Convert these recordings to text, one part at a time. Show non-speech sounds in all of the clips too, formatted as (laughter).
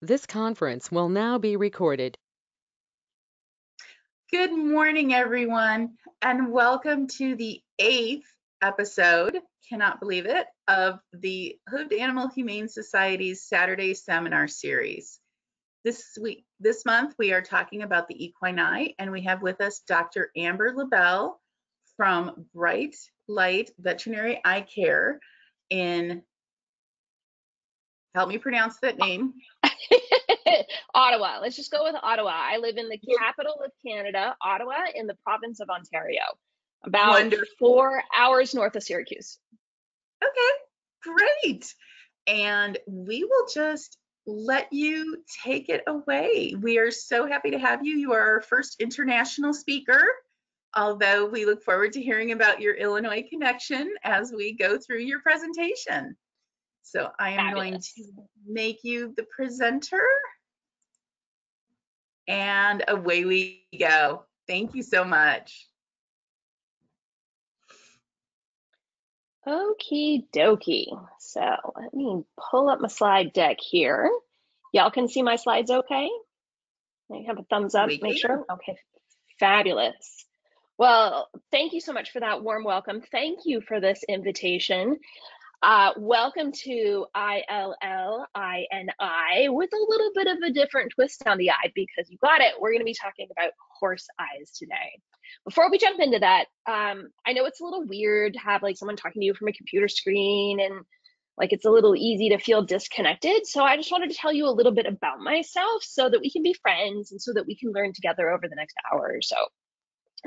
This conference will now be recorded. Good morning, everyone, and welcome to the eighth episode, cannot believe it, of the Hooved Animal Humane Society's Saturday Seminar Series. This week, this month, we are talking about the equine eye, and we have with us Dr. Amber Labelle from Bright Light Veterinary Eye Care in, help me pronounce that name. (laughs) Ottawa. Let's just go with Ottawa. I live in the capital of Canada, Ottawa, in the province of Ontario, about Wonderful. four hours north of Syracuse. Okay, great. And we will just let you take it away. We are so happy to have you. You are our first international speaker, although we look forward to hearing about your Illinois connection as we go through your presentation. So I am going to make you the presenter. And away we go. Thank you so much. Okie dokie. So let me pull up my slide deck here. Y'all can see my slides okay? I have a thumbs up, We make can. sure. Okay, fabulous. Well, thank you so much for that warm welcome. Thank you for this invitation. Uh, welcome to ILLINI with a little bit of a different twist on the eye because you got it. We're going to be talking about horse eyes today. Before we jump into that, um, I know it's a little weird to have like someone talking to you from a computer screen and like it's a little easy to feel disconnected. So I just wanted to tell you a little bit about myself so that we can be friends and so that we can learn together over the next hour or so.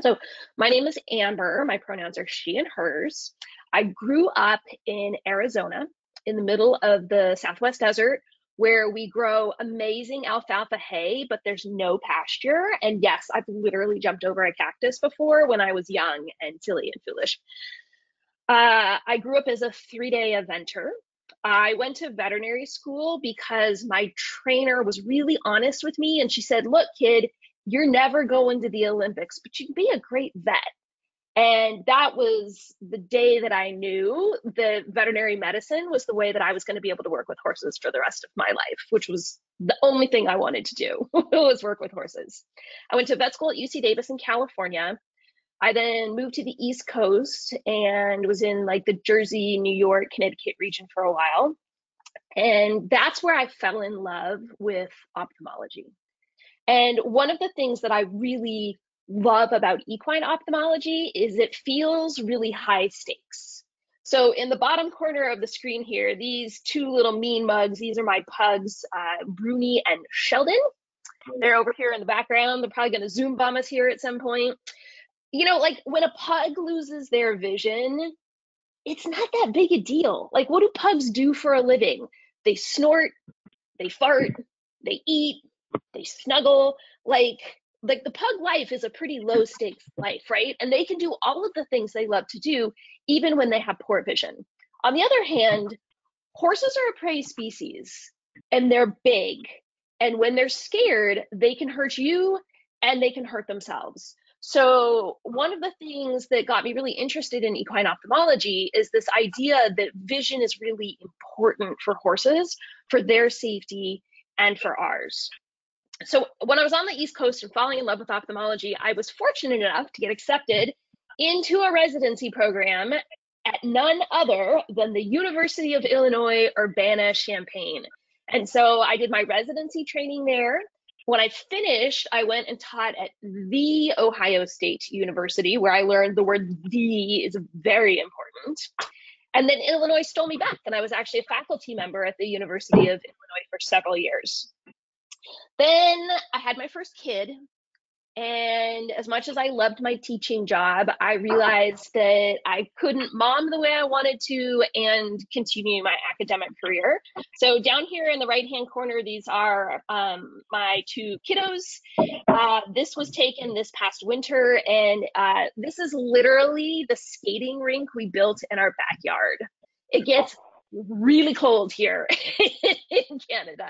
So my name is Amber. My pronouns are she and hers. I grew up in Arizona in the middle of the Southwest Desert where we grow amazing alfalfa hay, but there's no pasture. And yes, I've literally jumped over a cactus before when I was young and silly and foolish. Uh, I grew up as a three day eventer. I went to veterinary school because my trainer was really honest with me and she said, Look, kid, you're never going to the Olympics, but you can be a great vet. And that was the day that I knew that veterinary medicine was the way that I was going to be able to work with horses for the rest of my life, which was the only thing I wanted to do (laughs) was work with horses. I went to vet school at UC Davis in California. I then moved to the East Coast and was in like the Jersey, New York, Connecticut region for a while. And that's where I fell in love with ophthalmology. And one of the things that I really love about equine ophthalmology is it feels really high stakes. So in the bottom corner of the screen here, these two little mean mugs, these are my pugs, uh, Bruni and Sheldon. They're over here in the background. They're probably to zoom bomb us here at some point. You know, like when a pug loses their vision, it's not that big a deal. Like, what do pugs do for a living? They snort, they fart, they eat, they snuggle. Like, like the pug life is a pretty low stakes (laughs) life, right? And they can do all of the things they love to do, even when they have poor vision. On the other hand, horses are a prey species and they're big. And when they're scared, they can hurt you and they can hurt themselves. So, one of the things that got me really interested in equine ophthalmology is this idea that vision is really important for horses, for their safety, and for ours. So, when I was on the East Coast and falling in love with ophthalmology, I was fortunate enough to get accepted into a residency program at none other than the University of Illinois Urbana Champaign. And so I did my residency training there. When I finished, I went and taught at the Ohio State University, where I learned the word the is very important. And then Illinois stole me back, and I was actually a faculty member at the University of Illinois for several years. Then I had my first kid, and as much as I loved my teaching job, I realized that I couldn't mom the way I wanted to and continue my academic career. So down here in the right-hand corner, these are um, my two kiddos. Uh, this was taken this past winter, and uh, this is literally the skating rink we built in our backyard. It gets really cold here (laughs) in Canada.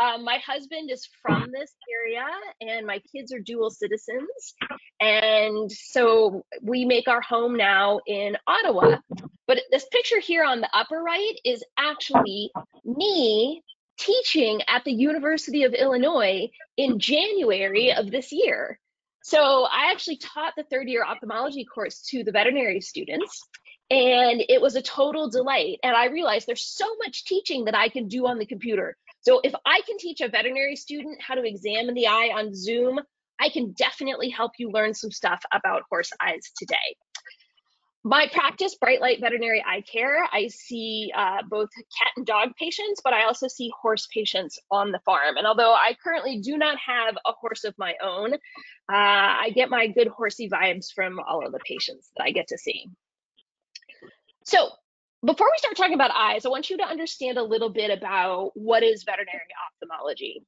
Um, my husband is from this area, and my kids are dual citizens. And so we make our home now in Ottawa. But this picture here on the upper right is actually me teaching at the University of Illinois in January of this year. So I actually taught the third year ophthalmology course to the veterinary students and it was a total delight. And I realized there's so much teaching that I can do on the computer. So if I can teach a veterinary student how to examine the eye on Zoom, I can definitely help you learn some stuff about horse eyes today. My practice, Bright Light Veterinary Eye Care, I see uh, both cat and dog patients, but I also see horse patients on the farm. And although I currently do not have a horse of my own, uh, I get my good horsey vibes from all of the patients that I get to see. So before we start talking about eyes, I want you to understand a little bit about what is veterinary ophthalmology.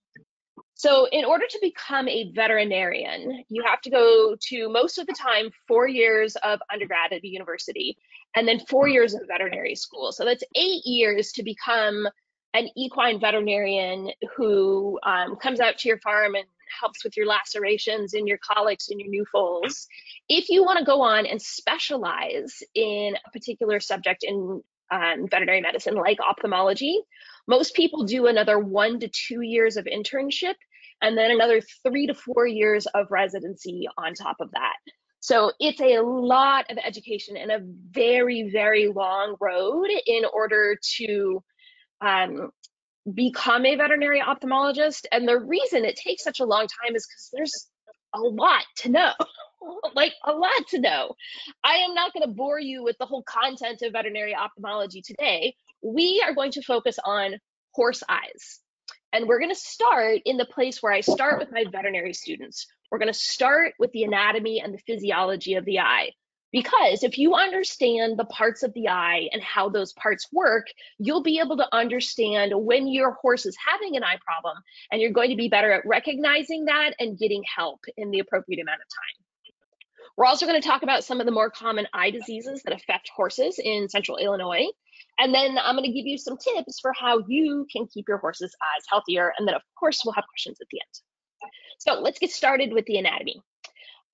So, in order to become a veterinarian, you have to go to most of the time four years of undergrad at a university and then four years of veterinary school. So, that's eight years to become an equine veterinarian who um, comes out to your farm and helps with your lacerations and your colics and your new foals. If you want to go on and specialize in a particular subject in um, veterinary medicine, like ophthalmology, most people do another one to two years of internship and then another three to four years of residency on top of that. So it's a lot of education and a very, very long road in order to um, become a veterinary ophthalmologist. And the reason it takes such a long time is because there's a lot to know, (laughs) like a lot to know. I am not going to bore you with the whole content of veterinary ophthalmology today. We are going to focus on horse eyes. And we're going to start in the place where I start with my veterinary students. We're going to start with the anatomy and the physiology of the eye. Because if you understand the parts of the eye and how those parts work, you'll be able to understand when your horse is having an eye problem, and you're going to be better at recognizing that and getting help in the appropriate amount of time. We're also going to talk about some of the more common eye diseases that affect horses in central Illinois. And then I'm going to give you some tips for how you can keep your horse's eyes healthier. And then, of course, we'll have questions at the end. So let's get started with the anatomy.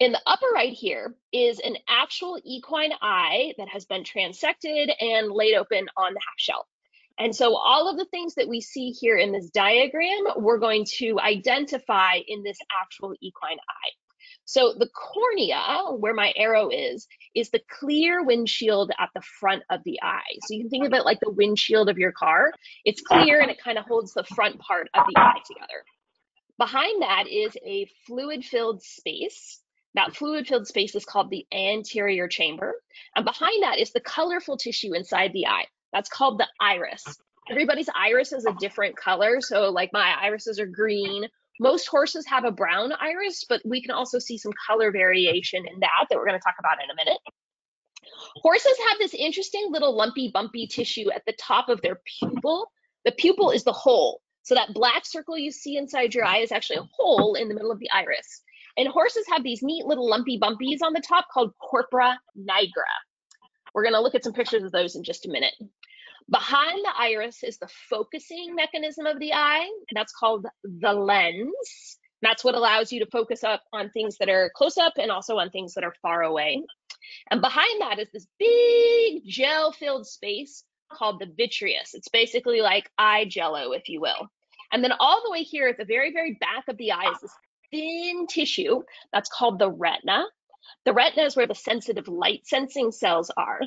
In the upper right here is an actual equine eye that has been transected and laid open on the half shell. And so all of the things that we see here in this diagram, we're going to identify in this actual equine eye. So the cornea, where my arrow is, is the clear windshield at the front of the eye. So you can think of it like the windshield of your car. It's clear and it kind of holds the front part of the eye together. Behind that is a fluid filled space that fluid filled space is called the anterior chamber. And behind that is the colorful tissue inside the eye. That's called the iris. Everybody's iris is a different color. So, like my irises are green. Most horses have a brown iris, but we can also see some color variation in that that we're going to talk about in a minute. Horses have this interesting little lumpy, bumpy tissue at the top of their pupil. The pupil is the hole. So, that black circle you see inside your eye is actually a hole in the middle of the iris. And horses have these neat little lumpy bumpies on the top called corpora nigra. We're going to look at some pictures of those in just a minute. Behind the iris is the focusing mechanism of the eye. That's called the lens. That's what allows you to focus up on things that are close up and also on things that are far away. And behind that is this big gel filled space called the vitreous. It's basically like eye jello, if you will. And then all the way here at the very, very back of the eye is this thin tissue that's called the retina. The retina is where the sensitive light sensing cells are.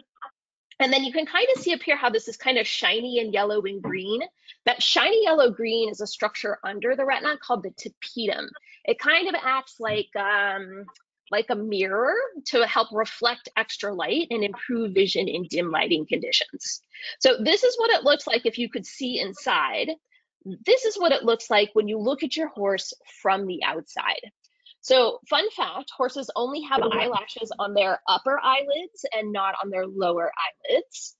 And then you can kind of see up here how this is kind of shiny and yellow and green. That shiny yellow green is a structure under the retina called the tapetum. It kind of acts like um, like a mirror to help reflect extra light and improve vision in dim lighting conditions. So this is what it looks like if you could see inside this is what it looks like when you look at your horse from the outside. So, fun fact horses only have eyelashes on their upper eyelids and not on their lower eyelids.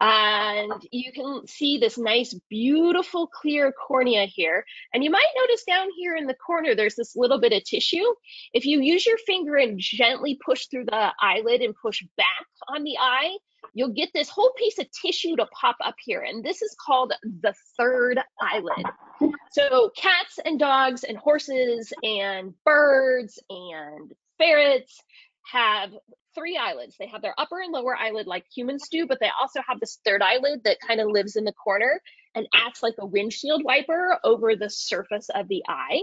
And you can see this nice, beautiful, clear cornea here. And you might notice down here in the corner, there's this little bit of tissue. If you use your finger and gently push through the eyelid and push back on the eye, you'll get this whole piece of tissue to pop up here. And this is called the third eyelid. So cats and dogs and horses and birds and ferrets have three eyelids. They have their upper and lower eyelid like humans do, but they also have this third eyelid that kind of lives in the corner. and acts like a windshield wiper over the surface of the eye.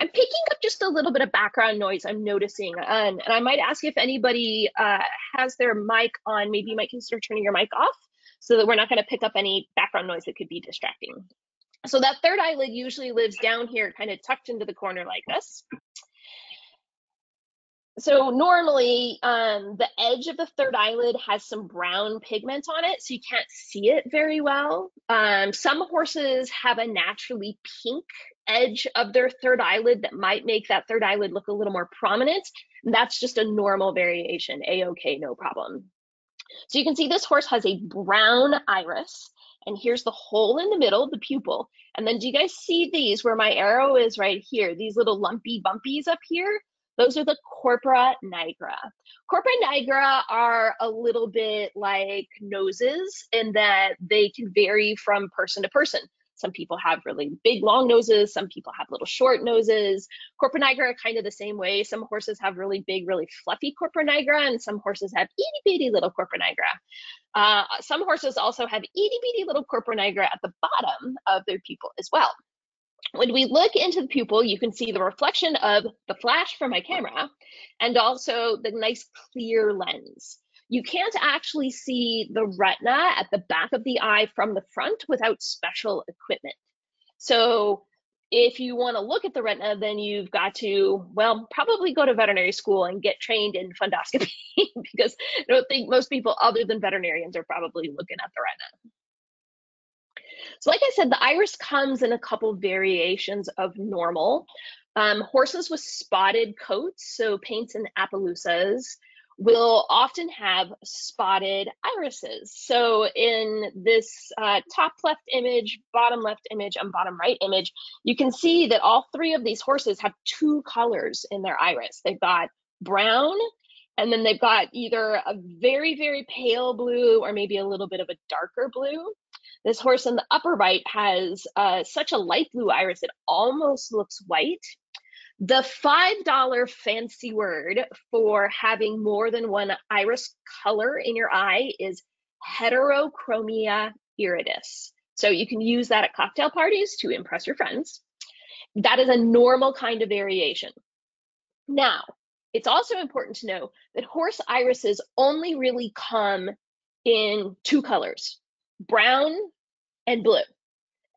I'm picking up just a little bit of background noise I'm noticing, and, and I might ask if anybody uh, has their mic on. Maybe you might consider turning your mic off so that we're not going to pick up any background noise that could be distracting. So that third eyelid usually lives down here, kind of tucked into the corner like this. So normally um, the edge of the third eyelid has some brown pigment on it, so you can't see it very well. Um, some horses have a naturally pink edge of their third eyelid that might make that third eyelid look a little more prominent. And that's just a normal variation, a-okay, no problem. So you can see this horse has a brown iris, and here's the hole in the middle, the pupil. And then do you guys see these where my arrow is right here, these little lumpy bumpies up here? Those are the corpora nigra. Corpora nigra are a little bit like noses in that they can vary from person to person. Some people have really big, long noses. Some people have little short noses. Corpora nigra are kind of the same way. Some horses have really big, really fluffy corpora nigra, and some horses have itty bitty little corpora nigra. Uh, some horses also have itty bitty little corpora nigra at the bottom of their pupil as well. When we look into the pupil, you can see the reflection of the flash from my camera and also the nice clear lens. You can't actually see the retina at the back of the eye from the front without special equipment. So if you want to look at the retina, then you've got to, well, probably go to veterinary school and get trained in fundoscopy (laughs) because I don't think most people other than veterinarians are probably looking at the retina. So like I said, the iris comes in a couple variations of normal. Um, horses with spotted coats, so paints and Appaloosas, will often have spotted irises. So in this uh, top left image, bottom left image, and bottom right image, you can see that all three of these horses have two colors in their iris. They've got brown, and then they've got either a very, very pale blue or maybe a little bit of a darker blue. This horse in the upper right has uh, such a light blue iris, it almost looks white. The $5 fancy word for having more than one iris color in your eye is heterochromia iridis. So you can use that at cocktail parties to impress your friends. That is a normal kind of variation. Now, it's also important to know that horse irises only really come in two colors, brown and blue.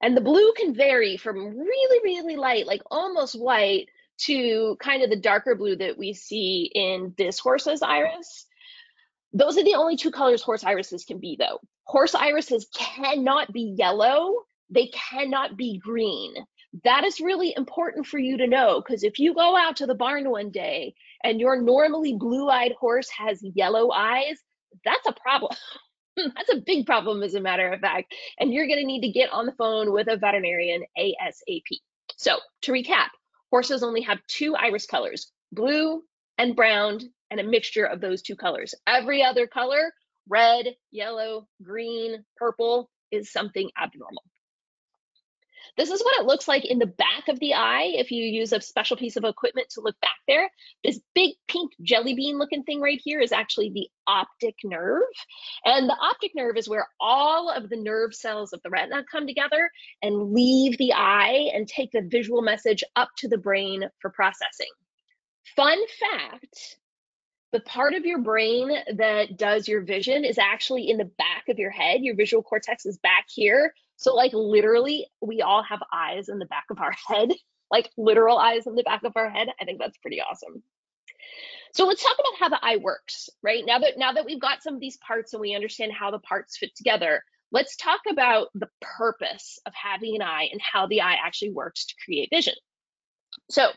And the blue can vary from really, really light, like almost white, to kind of the darker blue that we see in this horse's iris. Those are the only two colors horse irises can be, though. Horse irises cannot be yellow, they cannot be green. That is really important for you to know because if you go out to the barn one day and your normally blue eyed horse has yellow eyes, that's a problem. (laughs) that's a big problem, as a matter of fact. And you're going to need to get on the phone with a veterinarian ASAP. So, to recap, horses only have two iris colors blue and brown, and a mixture of those two colors. Every other color, red, yellow, green, purple, is something abnormal. This is what it looks like in the back of the eye if you use a special piece of equipment to look back there. This big pink jelly bean looking thing right here is actually the optic nerve. And the optic nerve is where all of the nerve cells of the retina come together and leave the eye and take the visual message up to the brain for processing. Fun fact, the part of your brain that does your vision is actually in the back of your head. Your visual cortex is back here. So, like, literally, we all have eyes in the back of our head, (laughs) like literal eyes in the back of our head. I think that's pretty awesome. So let's talk about how the eye works, right? Now that now that we've got some of these parts and we understand how the parts fit together, let's talk about the purpose of having an eye and how the eye actually works to create vision. So,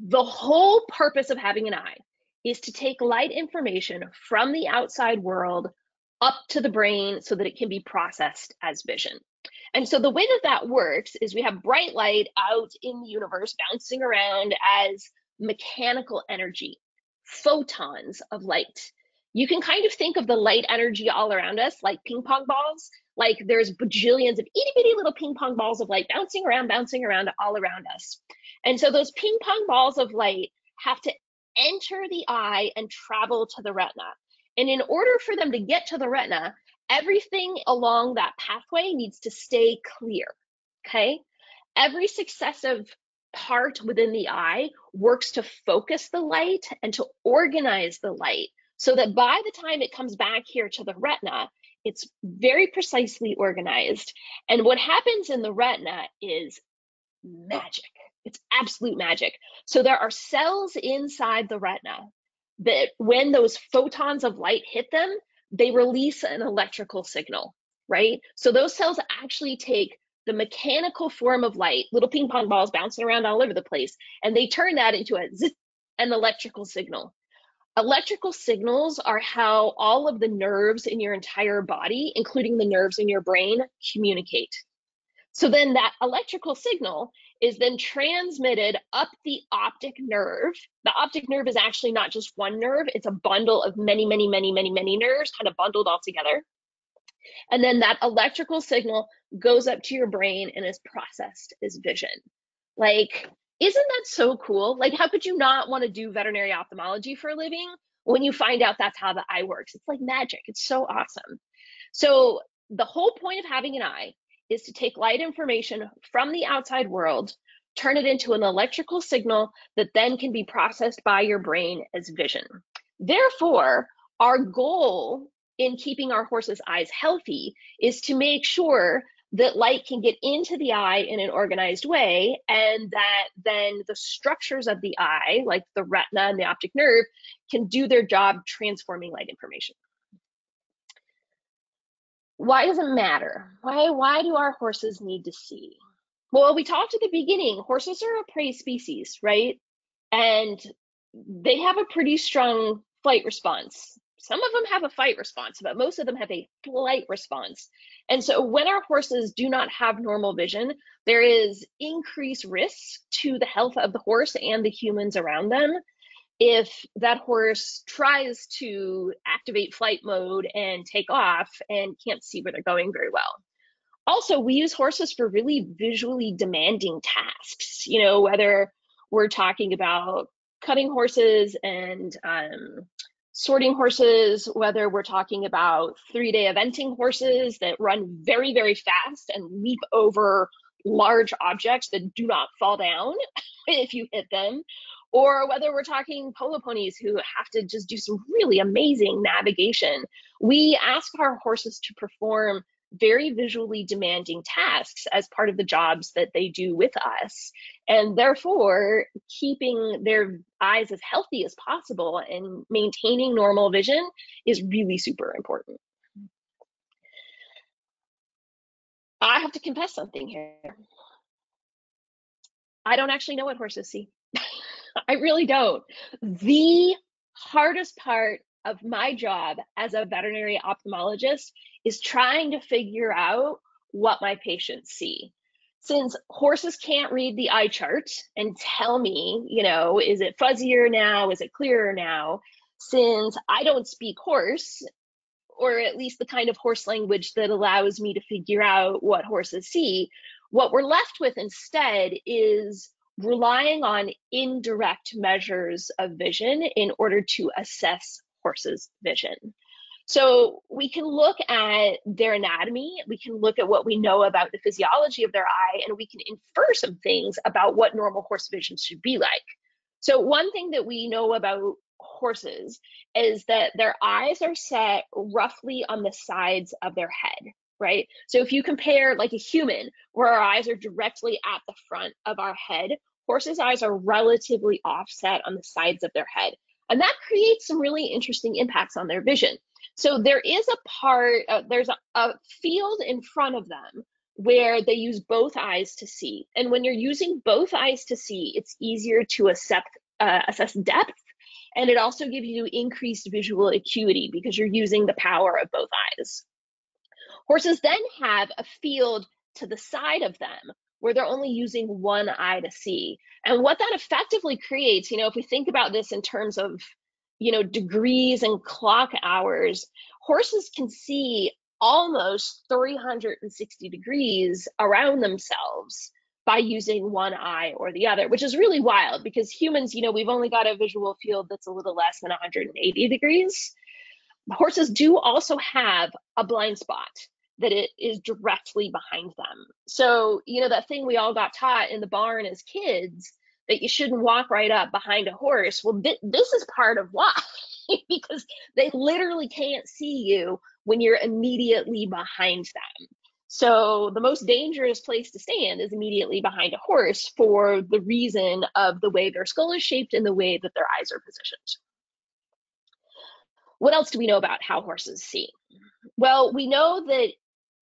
the whole purpose of having an eye is to take light information from the outside world up to the brain so that it can be processed as vision. And so the way that that works is we have bright light out in the universe bouncing around as mechanical energy, photons of light. You can kind of think of the light energy all around us like ping pong balls. Like there's bajillions of itty bitty little ping pong balls of light bouncing around, bouncing around all around us. And so those ping pong balls of light have to enter the eye and travel to the retina. And in order for them to get to the retina, everything along that pathway needs to stay clear. Okay. Every successive part within the eye works to focus the light and to organize the light so that by the time it comes back here to the retina, it's very precisely organized. And what happens in the retina is magic. It's absolute magic. So there are cells inside the retina that when those photons of light hit them, they release an electrical signal, right? So those cells actually take the mechanical form of light, little ping pong balls bouncing around all over the place, and they turn that into a zit, an electrical signal. Electrical signals are how all of the nerves in your entire body, including the nerves in your brain, communicate. So then that electrical signal is then transmitted up the optic nerve. The optic nerve is actually not just one nerve, it's a bundle of many, many, many, many, many nerves kind of bundled all together. And then that electrical signal goes up to your brain and is processed as vision. Like, isn't that so cool? Like, how could you not want to do veterinary ophthalmology for a living when you find out that's how the eye works? It's like magic. It's so awesome. So, the whole point of having an eye is to take light information from the outside world, turn it into an electrical signal that then can be processed by your brain as vision. Therefore, our goal in keeping our horse's eyes healthy is to make sure that light can get into the eye in an organized way and that then the structures of the eye like the retina and the optic nerve can do their job transforming light information why does it matter? Why why do our horses need to see? Well we talked at the beginning horses are a prey species right? And they have a pretty strong flight response. Some of them have a fight response, but most of them have a flight response. And so when our horses do not have normal vision, there is increased risk to the health of the horse and the humans around them if that horse tries to activate flight mode and take off and can't see where they're going very well. Also, we use horses for really visually demanding tasks, you know, whether we're talking about cutting horses and um, sorting horses, whether we're talking about three day eventing horses that run very, very fast and leap over large objects that do not fall down (laughs) if you hit them, or whether we're talking polo ponies who have to just do some really amazing navigation. We ask our horses to perform very visually demanding tasks as part of the jobs that they do with us. And therefore, keeping their eyes as healthy as possible and maintaining normal vision is really super important. I have to confess something here. I don't actually know what horses see. I really don't. The hardest part of my job as a veterinary ophthalmologist is trying to figure out what my patients see. Since horses can't read the eye chart and tell me, you know, is it fuzzier now? Is it clearer now? Since I don't speak horse, or at least the kind of horse language that allows me to figure out what horses see, what we're left with instead is relying on indirect measures of vision in order to assess horse's vision. So we can look at their anatomy, we can look at what we know about the physiology of their eye, and we can infer some things about what normal horse vision should be like. So one thing that we know about horses is that their eyes are set roughly on the sides of their head, right? So if you compare like a human, where our eyes are directly at the front of our head, horses' eyes are relatively offset on the sides of their head. And that creates some really interesting impacts on their vision. So there is a part, uh, there's a, a field in front of them where they use both eyes to see. And when you're using both eyes to see, it's easier to assess, uh, assess depth. And it also gives you increased visual acuity because you're using the power of both eyes. Horses then have a field to the side of them where they're only using one eye to see. And what that effectively creates, you know, if we think about this in terms of you know, degrees and clock hours, horses can see almost 360 degrees around themselves by using one eye or the other, which is really wild because humans, you know, we've only got a visual field that's a little less than 180 degrees. horses do also have a blind spot that it is directly behind them. So, you know, that thing we all got taught in the barn as kids that you shouldn't walk right up behind a horse. Well, th- this is part of why, (laughs) because they literally can't see you when you're immediately behind them. So, the most dangerous place to stand is immediately behind a horse for the reason of the way their skull is shaped and the way that their eyes are positioned. What else do we know about how horses see? Well, we know that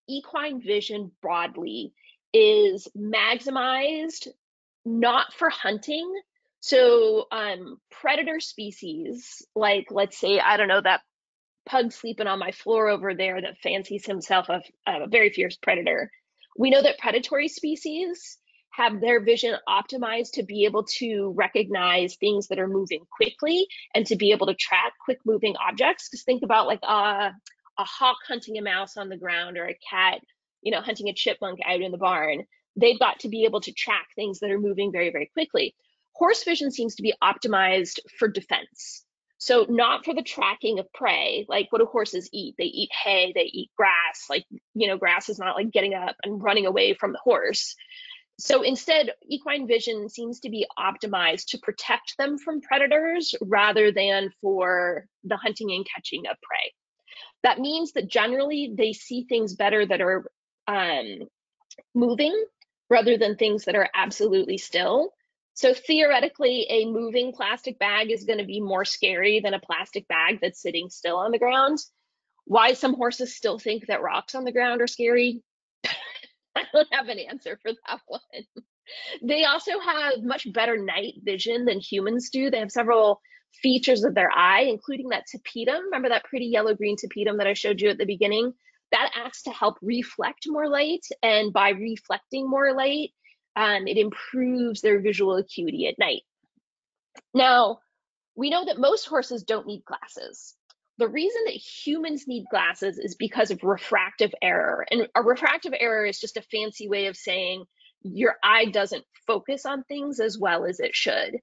equine vision broadly is maximized not for hunting. So, um, predator species, like let's say, I don't know, that pug sleeping on my floor over there that fancies himself a, a very fierce predator. We know that predatory species have their vision optimized to be able to recognize things that are moving quickly and to be able to track quick moving objects. Just think about like a, a hawk hunting a mouse on the ground or a cat, you know, hunting a chipmunk out in the barn. They've got to be able to track things that are moving very, very quickly. Horse vision seems to be optimized for defense. So not for the tracking of prey, like what do horses eat? They eat hay, they eat grass. Like, you know, grass is not like getting up and running away from the horse. So instead, equine vision seems to be optimized to protect them from predators rather than for the hunting and catching of prey. That means that generally they see things better that are um, moving rather than things that are absolutely still. So theoretically, a moving plastic bag is going to be more scary than a plastic bag that's sitting still on the ground. Why some horses still think that rocks on the ground are scary, (laughs) I don't have an answer for that (laughs) one. They also have much better night vision than humans do. They have several features of their eye, including that tapetum. Remember that pretty yellow green tapetum that I showed you at the beginning? That acts to help reflect more light. And by reflecting more light, um, it improves their visual acuity at night. Now, we know that most horses don't need glasses. The reason that humans need glasses is because of refractive error. And a refractive error is just a fancy way of saying your eye doesn't focus on things as well as it should.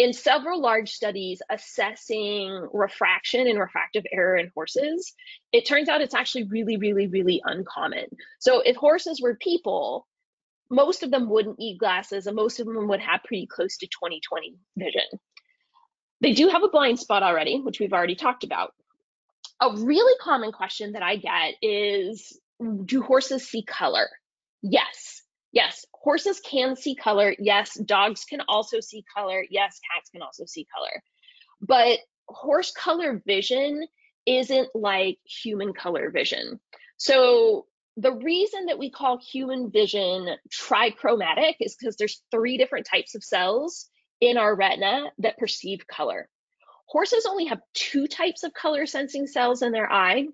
In several large studies assessing refraction and refractive error in horses, it turns out it's actually really, really, really uncommon. So if horses were people, most of them wouldn't need glasses and most of them would have pretty close to 20/20 vision. They do have a blind spot already, which we've already talked about a really common question that I get is Do horses see color? Yes. Yes. Horses can see color. Yes. Dogs can also see color. Yes. Cats can also see color. But horse color vision isn't like human color vision. So the reason that we call human vision trichromatic is because there's three different types of cells in our retina that perceive color horses only have two types of color sensing cells in their eye.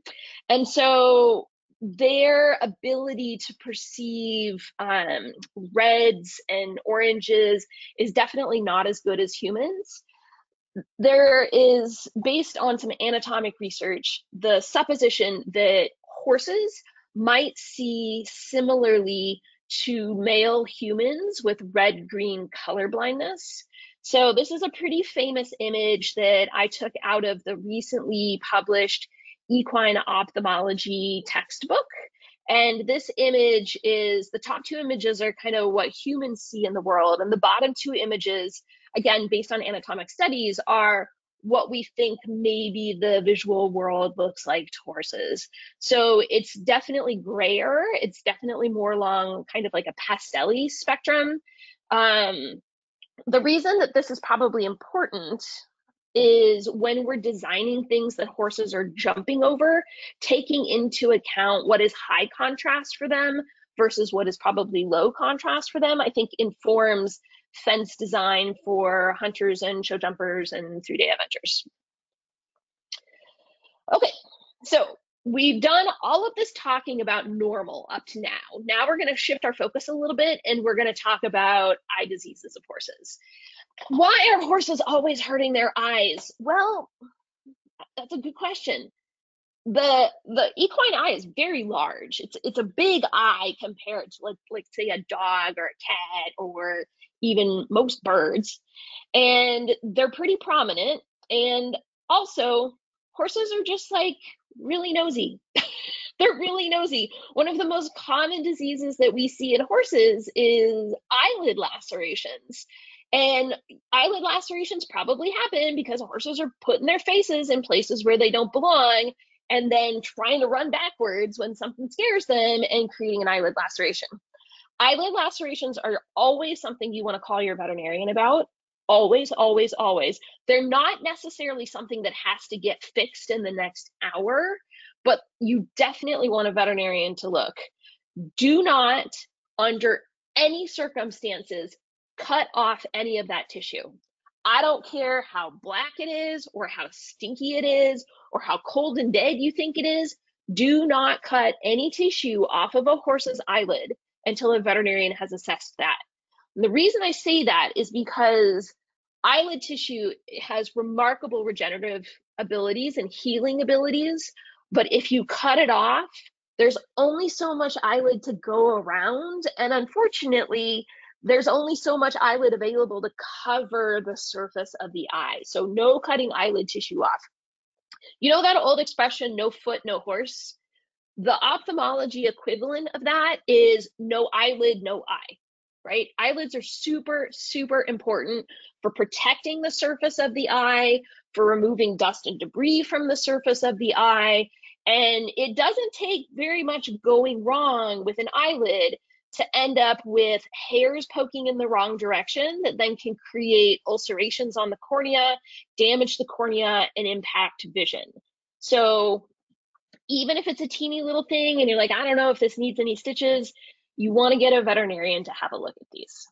And so their ability to perceive um, reds and oranges is definitely not as good as humans. There is, based on some anatomic research, the supposition that horses might see similarly to male humans with red green color blindness. So this is a pretty famous image that I took out of the recently published equine ophthalmology textbook. And this image is the top two images are kind of what humans see in the world. And the bottom two images, again, based on anatomic studies, are what we think maybe the visual world looks like to horses. So it's definitely grayer. It's definitely more along kind of like a pastel spectrum. Um, the reason that this is probably important is when we're designing things that horses are jumping over, taking into account what is high contrast for them versus what is probably low contrast for them, I think informs fence design for hunters and show jumpers and three day eventers. Okay, so we've done all of this talking about normal up to now. Now we're going to shift our focus a little bit and we're going to talk about eye diseases of horses. Why are horses always hurting their eyes? Well, that's a good question. The the equine eye is very large. It's it's a big eye compared to like like say a dog or a cat or even most birds. And they're pretty prominent and also horses are just like really nosy. (laughs) They're really nosy. One of the most common diseases that we see in horses is eyelid lacerations. And eyelid lacerations probably happen because horses are putting their faces in places where they don't belong and then trying to run backwards when something scares them and creating an eyelid laceration. Eyelid lacerations are always something you want to call your veterinarian about. Always, always, always. They're not necessarily something that has to get fixed in the next hour, but you definitely want a veterinarian to look. Do not, under any circumstances, cut off any of that tissue. I don't care how black it is, or how stinky it is, or how cold and dead you think it is. Do not cut any tissue off of a horse's eyelid until a veterinarian has assessed that. The reason I say that is because eyelid tissue has remarkable regenerative abilities and healing abilities but if you cut it off, there's only so much eyelid to go around. And unfortunately, there's only so much eyelid available to cover the surface of the eye. So no cutting eyelid tissue off. You know that old expression, no foot, no horse? The ophthalmology equivalent of that is no eyelid, no eye, right? Eyelids are super, super important for protecting the surface of the eye, for removing dust and debris from the surface of the eye. And it doesn't take very much going wrong with an eyelid to end up with hairs poking in the wrong direction that then can create ulcerations on the cornea, damage the cornea, and impact vision. So even if it's a teeny little thing and you're like, I don't know if this needs any stitches, you want to get a veterinarian to have a look at these.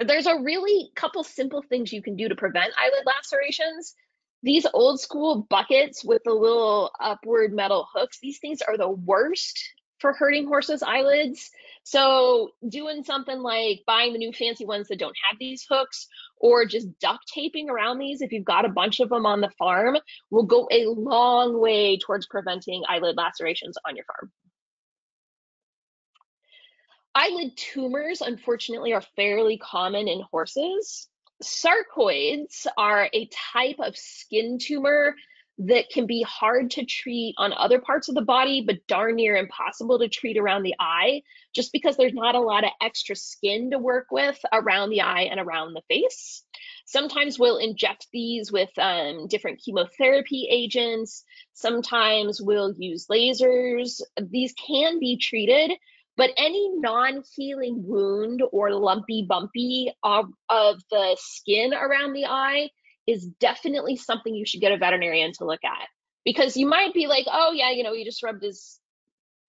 There's a really couple simple things you can do to prevent eyelid lacerations. These old school buckets with the little upward metal hooks, these things are the worst for hurting horses' eyelids. So, doing something like buying the new fancy ones that don't have these hooks, or just duct taping around these if you've got a bunch of them on the farm, will go a long way towards preventing eyelid lacerations on your farm. Eyelid tumors, unfortunately, are fairly common in horses. Sarcoids are a type of skin tumor that can be hard to treat on other parts of the body, but darn near impossible to treat around the eye, just because there's not a lot of extra skin to work with around the eye and around the face. Sometimes we'll inject these with um, different chemotherapy agents. Sometimes we'll use lasers. These can be treated, but any non-healing wound or lumpy bumpy of, of the skin around the eye is definitely something you should get a veterinarian to look at. Because you might be like oh yeah you know you just rubbed his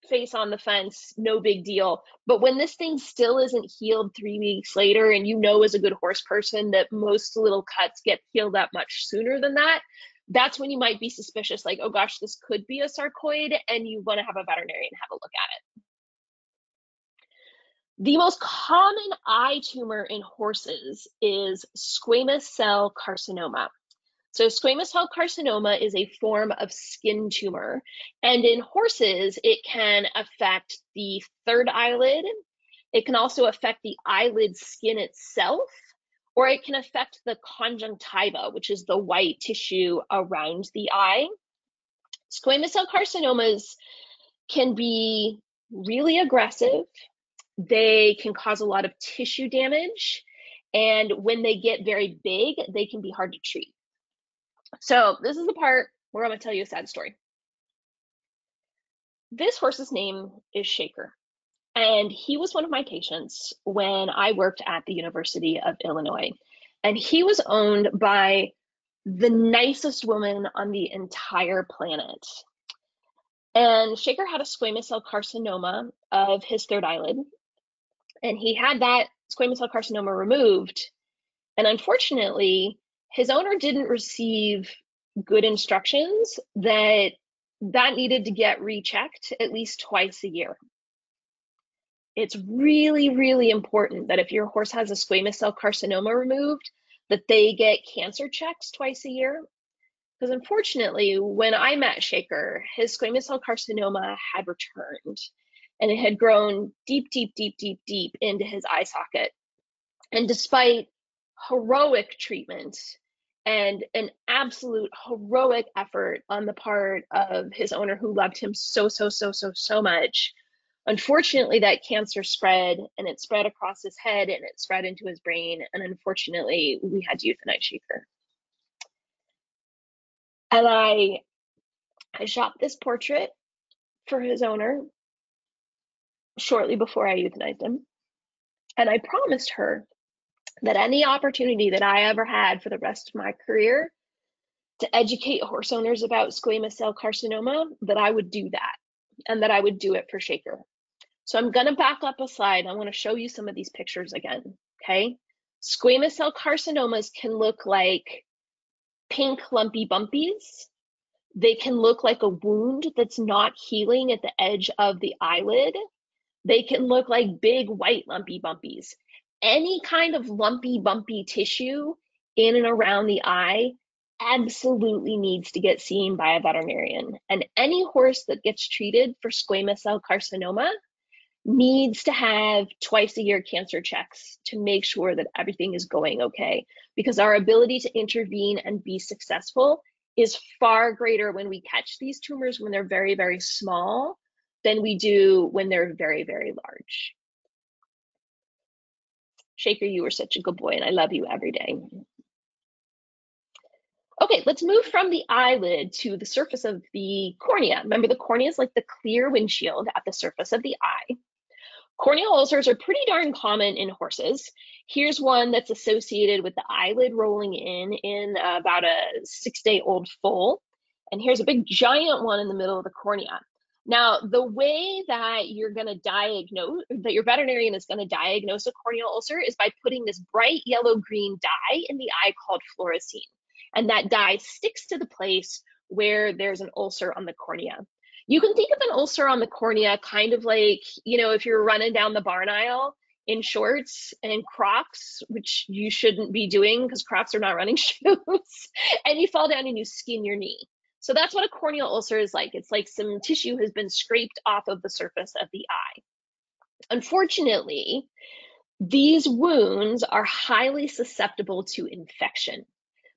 face on the fence no big deal. But when this thing still isn't healed three weeks later and you know as a good horse person that most little cuts get healed up much sooner than that that's when you might be suspicious like oh gosh this could be a sarcoid and you want to have a veterinarian have a look at it the most common eye tumor in horses is squamous cell carcinoma. So, squamous cell carcinoma is a form of skin tumor. And in horses, it can affect the third eyelid. It can also affect the eyelid skin itself, or it can affect the conjunctiva, which is the white tissue around the eye. Squamous cell carcinomas can be really aggressive they can cause a lot of tissue damage. And when they get very big, they can be hard to treat. So, this is the part where I'm going to tell you a sad story. This horse's name is Shaker. And he was one of my patients when I worked at the University of Illinois. And he was owned by the nicest woman on the entire planet. And Shaker had a squamous cell carcinoma of his third eyelid, and he had that squamous cell carcinoma removed. And unfortunately, his owner didn't receive good instructions that that needed to get rechecked at least twice a year. It's really, really important that if your horse has a squamous cell carcinoma removed, that they get cancer checks twice a year. Because unfortunately, when I met Shaker, his squamous cell carcinoma had returned and it had grown deep, deep, deep, deep, deep into his eye socket. And despite heroic treatment, and an absolute heroic effort on the part of his owner who loved him so, so, so, so, so much. Unfortunately, that cancer spread and it spread across his head and it spread into his brain. And unfortunately, we had to euthanize Shaker. And I, I shot this portrait for his owner shortly before I euthanized him. And I promised her that any opportunity that I ever had for the rest of my career to educate horse owners about squamous cell carcinoma, that I would do that and that I would do it for Shaker. So I'm going to back up a slide. I want to show you some of these pictures again. Okay. Squamous cell carcinomas can look like pink lumpy bumpies. They can look like a wound that's not healing at the edge of the eyelid. They can look like big white lumpy bumpies any kind of lumpy, bumpy tissue in and around the eye absolutely needs to get seen by a veterinarian. And any horse that gets treated for squamous cell carcinoma needs to have twice a year cancer checks to make sure that everything is going okay. Because our ability to intervene and be successful is far greater when we catch these tumors when they're very, very small than we do when they're very, very large. Shaker, you were such a good boy and I love you every day. Okay, let's move from the eyelid to the surface of the cornea. Remember, the cornea is like the clear windshield at the surface of the eye. Corneal ulcers are pretty darn common in horses. Here's one that's associated with the eyelid rolling in in about a six day old foal. And here's a big giant one in the middle of the cornea. Now, the way that you're going to diagnose, that your veterinarian is going to diagnose a corneal ulcer is by putting this bright yellow green dye in the eye called fluorescein. And that dye sticks to the place where there's an ulcer on the cornea. You can think of an ulcer on the cornea kind of like, you know, if you're running down the barn aisle in shorts and Crocs, which you shouldn't be doing because Crocs are not running (laughs) shoes, and you fall down and you skin your knee. So that's what a corneal ulcer is like. It's like some tissue has been scraped off of the surface of the eye. Unfortunately, these wounds are highly susceptible to infection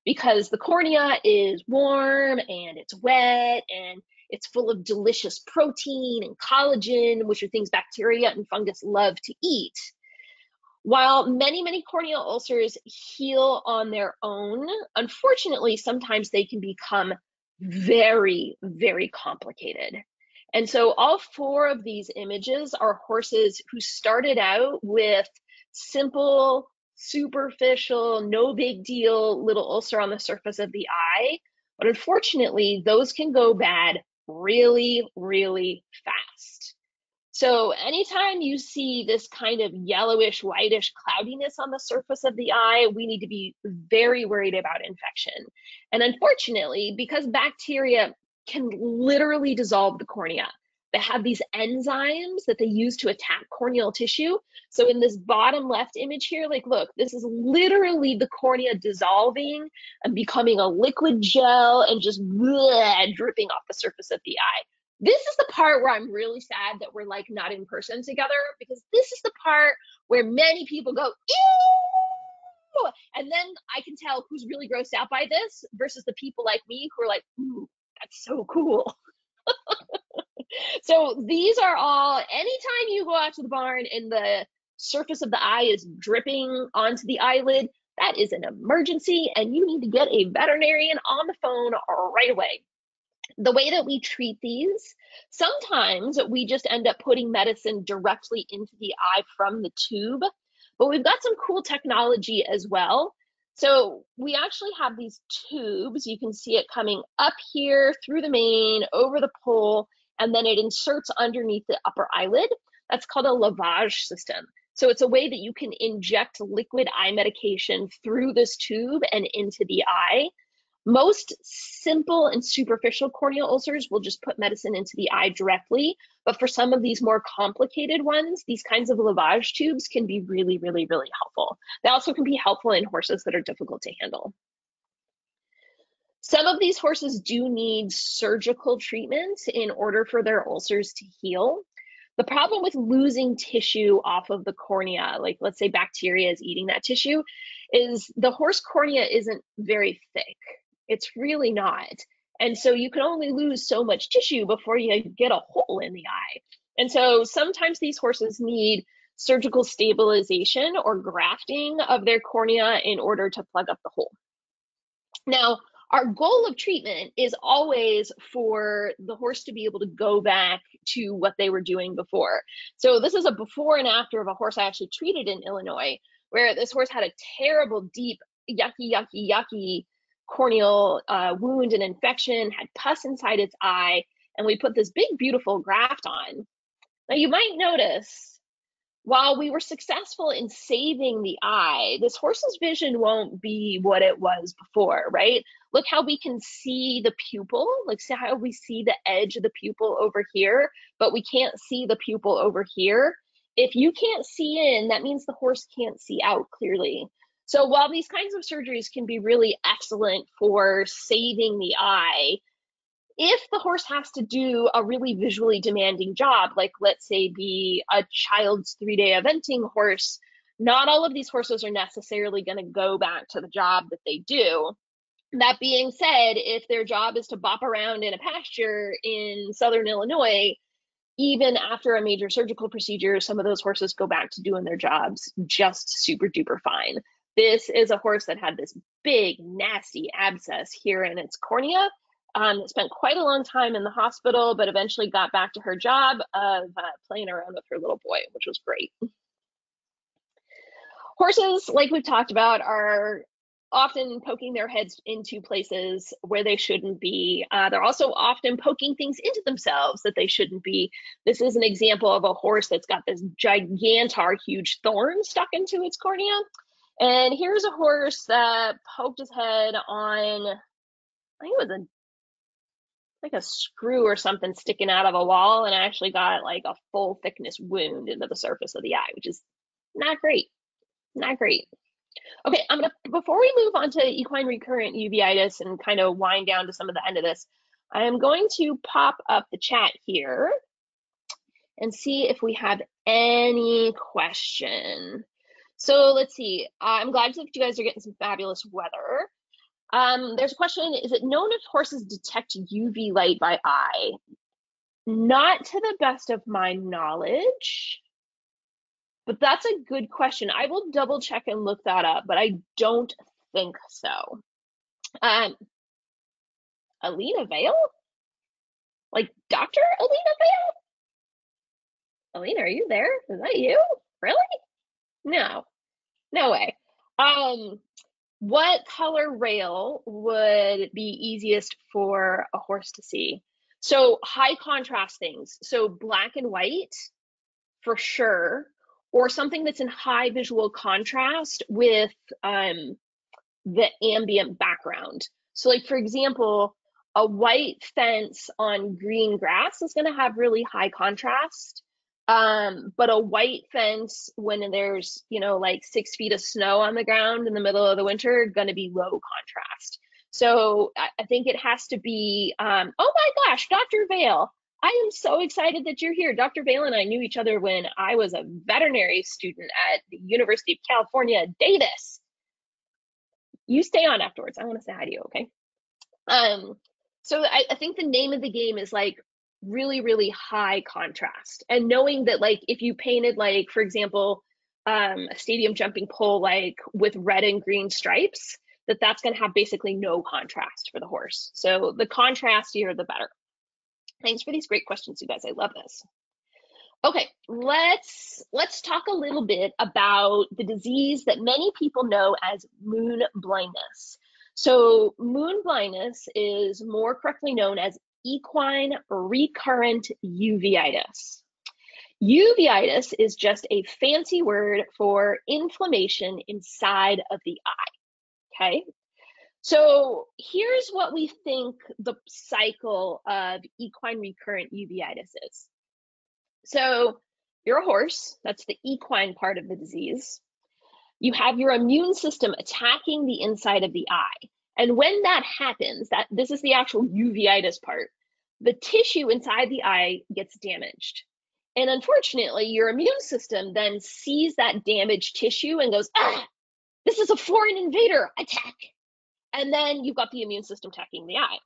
because the cornea is warm and it's wet and it's full of delicious protein and collagen, which are things bacteria and fungus love to eat. While many, many corneal ulcers heal on their own, unfortunately, sometimes they can become very, very complicated. And so all four of these images are horses who started out with simple, superficial, no big deal little ulcer on the surface of the eye. But unfortunately, those can go bad really, really fast. So anytime you see this kind of yellowish, whitish cloudiness on the surface of the eye, we need to be very worried about infection. And unfortunately, because bacteria can literally dissolve the cornea, they have these enzymes that they use to attack corneal tissue. So in this bottom left image here, like, look, this is literally the cornea dissolving and becoming a liquid gel and just bleh, dripping off the surface of the eye this is the part where I'm really sad that we're like not in person together because this is the part where many people go, ew! And then I can tell who's really grossed out by this versus the people like me who are like, ooh, that's so cool. (laughs) so these are all, anytime you go out to the barn and the surface of the eye is dripping onto the eyelid, that is an emergency and you need to get a veterinarian on the phone right away the way that we treat these, sometimes we just end up putting medicine directly into the eye from the tube, but we've got some cool technology as well. So we actually have these tubes. You can see it coming up here through the mane, over the pole, and then it inserts underneath the upper eyelid. That's called a lavage system. So it's a way that you can inject liquid eye medication through this tube and into the eye. Most simple and superficial corneal ulcers will just put medicine into the eye directly. But for some of these more complicated ones, these kinds of lavage tubes can be really, really, really helpful. They also can be helpful in horses that are difficult to handle. Some of these horses do need surgical treatment in order for their ulcers to heal. The problem with losing tissue off of the cornea, like let's say bacteria is eating that tissue, is the horse cornea isn't very thick. It's really not. And so you can only lose so much tissue before you get a hole in the eye. And so sometimes these horses need surgical stabilization or grafting of their cornea in order to plug up the hole. Now, our goal of treatment is always for the horse to be able to go back to what they were doing before. So this is a before and after of a horse I actually treated in Illinois, where this horse had a terrible, deep, yucky, yucky, yucky corneal uh, wound and infection, had pus inside its eye, and we put this big, beautiful graft on. Now you might notice while we were successful in saving the eye, this horse's vision won't be what it was before, right? Look how we can see the pupil, like see how we see the edge of the pupil over here, but we can't see the pupil over here. If you can't see in, that means the horse can't see out clearly. So while these kinds of surgeries can be really excellent for saving the eye, if the horse has to do a really visually demanding job, like let's say be a child's three day eventing horse, not all of these horses are necessarily going to go back to the job that they do. That being said, if their job is to bop around in a pasture in southern Illinois, even after a major surgical procedure, some of those horses go back to doing their jobs just super duper fine. This is a horse that had this big, nasty abscess here in its cornea um, spent quite a long time in the hospital, but eventually got back to her job of uh, playing around with her little boy, which was great. Horses, like we've talked about, are often poking their heads into places where they shouldn't be. Uh, they're also often poking things into themselves that they shouldn't be. This is an example of a horse that's got this gigantar huge thorn stuck into its cornea. And here's a horse that poked his head on, I think it was a like a screw or something sticking out of a wall and actually got like a full thickness wound into the surface of the eye, which is not great. Not great. Okay, I'm gonna before we move on to equine recurrent uveitis and kind of wind down to some of the end of this, I am going to pop up the chat here and see if we have any question. So let's see. I'm glad that you guys are getting some fabulous weather. Um, there's a question, is it known if horses detect UV light by eye? Not to the best of my knowledge, but that's a good question. I will double check and look that up, but I don't think so. Um, Alina Vale? Like Dr. Alina Vale? Alina, are you there? Is that you? Really? No, no way. Um, what color rail would be easiest for a horse to see? So high contrast things. So black and white for sure, or something that's in high visual contrast with um, the ambient background. So like for example, a white fence on green grass is going to have really high contrast um, but a white fence when there's, you know, like six feet of snow on the ground in the middle of the winter, going to be low contrast. So I, I think it has to be, um, oh my gosh, Dr. Vale, I am so excited that you're here. Dr. Vale and I knew each other when I was a veterinary student at the University of California, Davis. You stay on afterwards. I want to say hi to you, okay? Um, so I, I think the name of the game is like really really high contrast. And knowing that like if you painted like for example um, a stadium jumping pole like with red and green stripes that that's going to have basically no contrast for the horse. So the contrastier the better. Thanks for these great questions you guys. I love this. Okay let's let's talk a little bit about the disease that many people know as moon blindness. So moon blindness is more correctly known as equine recurrent uveitis. Uveitis is just a fancy word for inflammation inside of the eye. Okay. So here's what we think the cycle of equine recurrent uveitis is. So you're a horse, that's the equine part of the disease. You have your immune system attacking the inside of the eye. And when that happens, that this is the actual uveitis part, the tissue inside the eye gets damaged. And unfortunately, your immune system then sees that damaged tissue and goes, ah, this is a foreign invader, attack. And then you've got the immune system attacking the eye.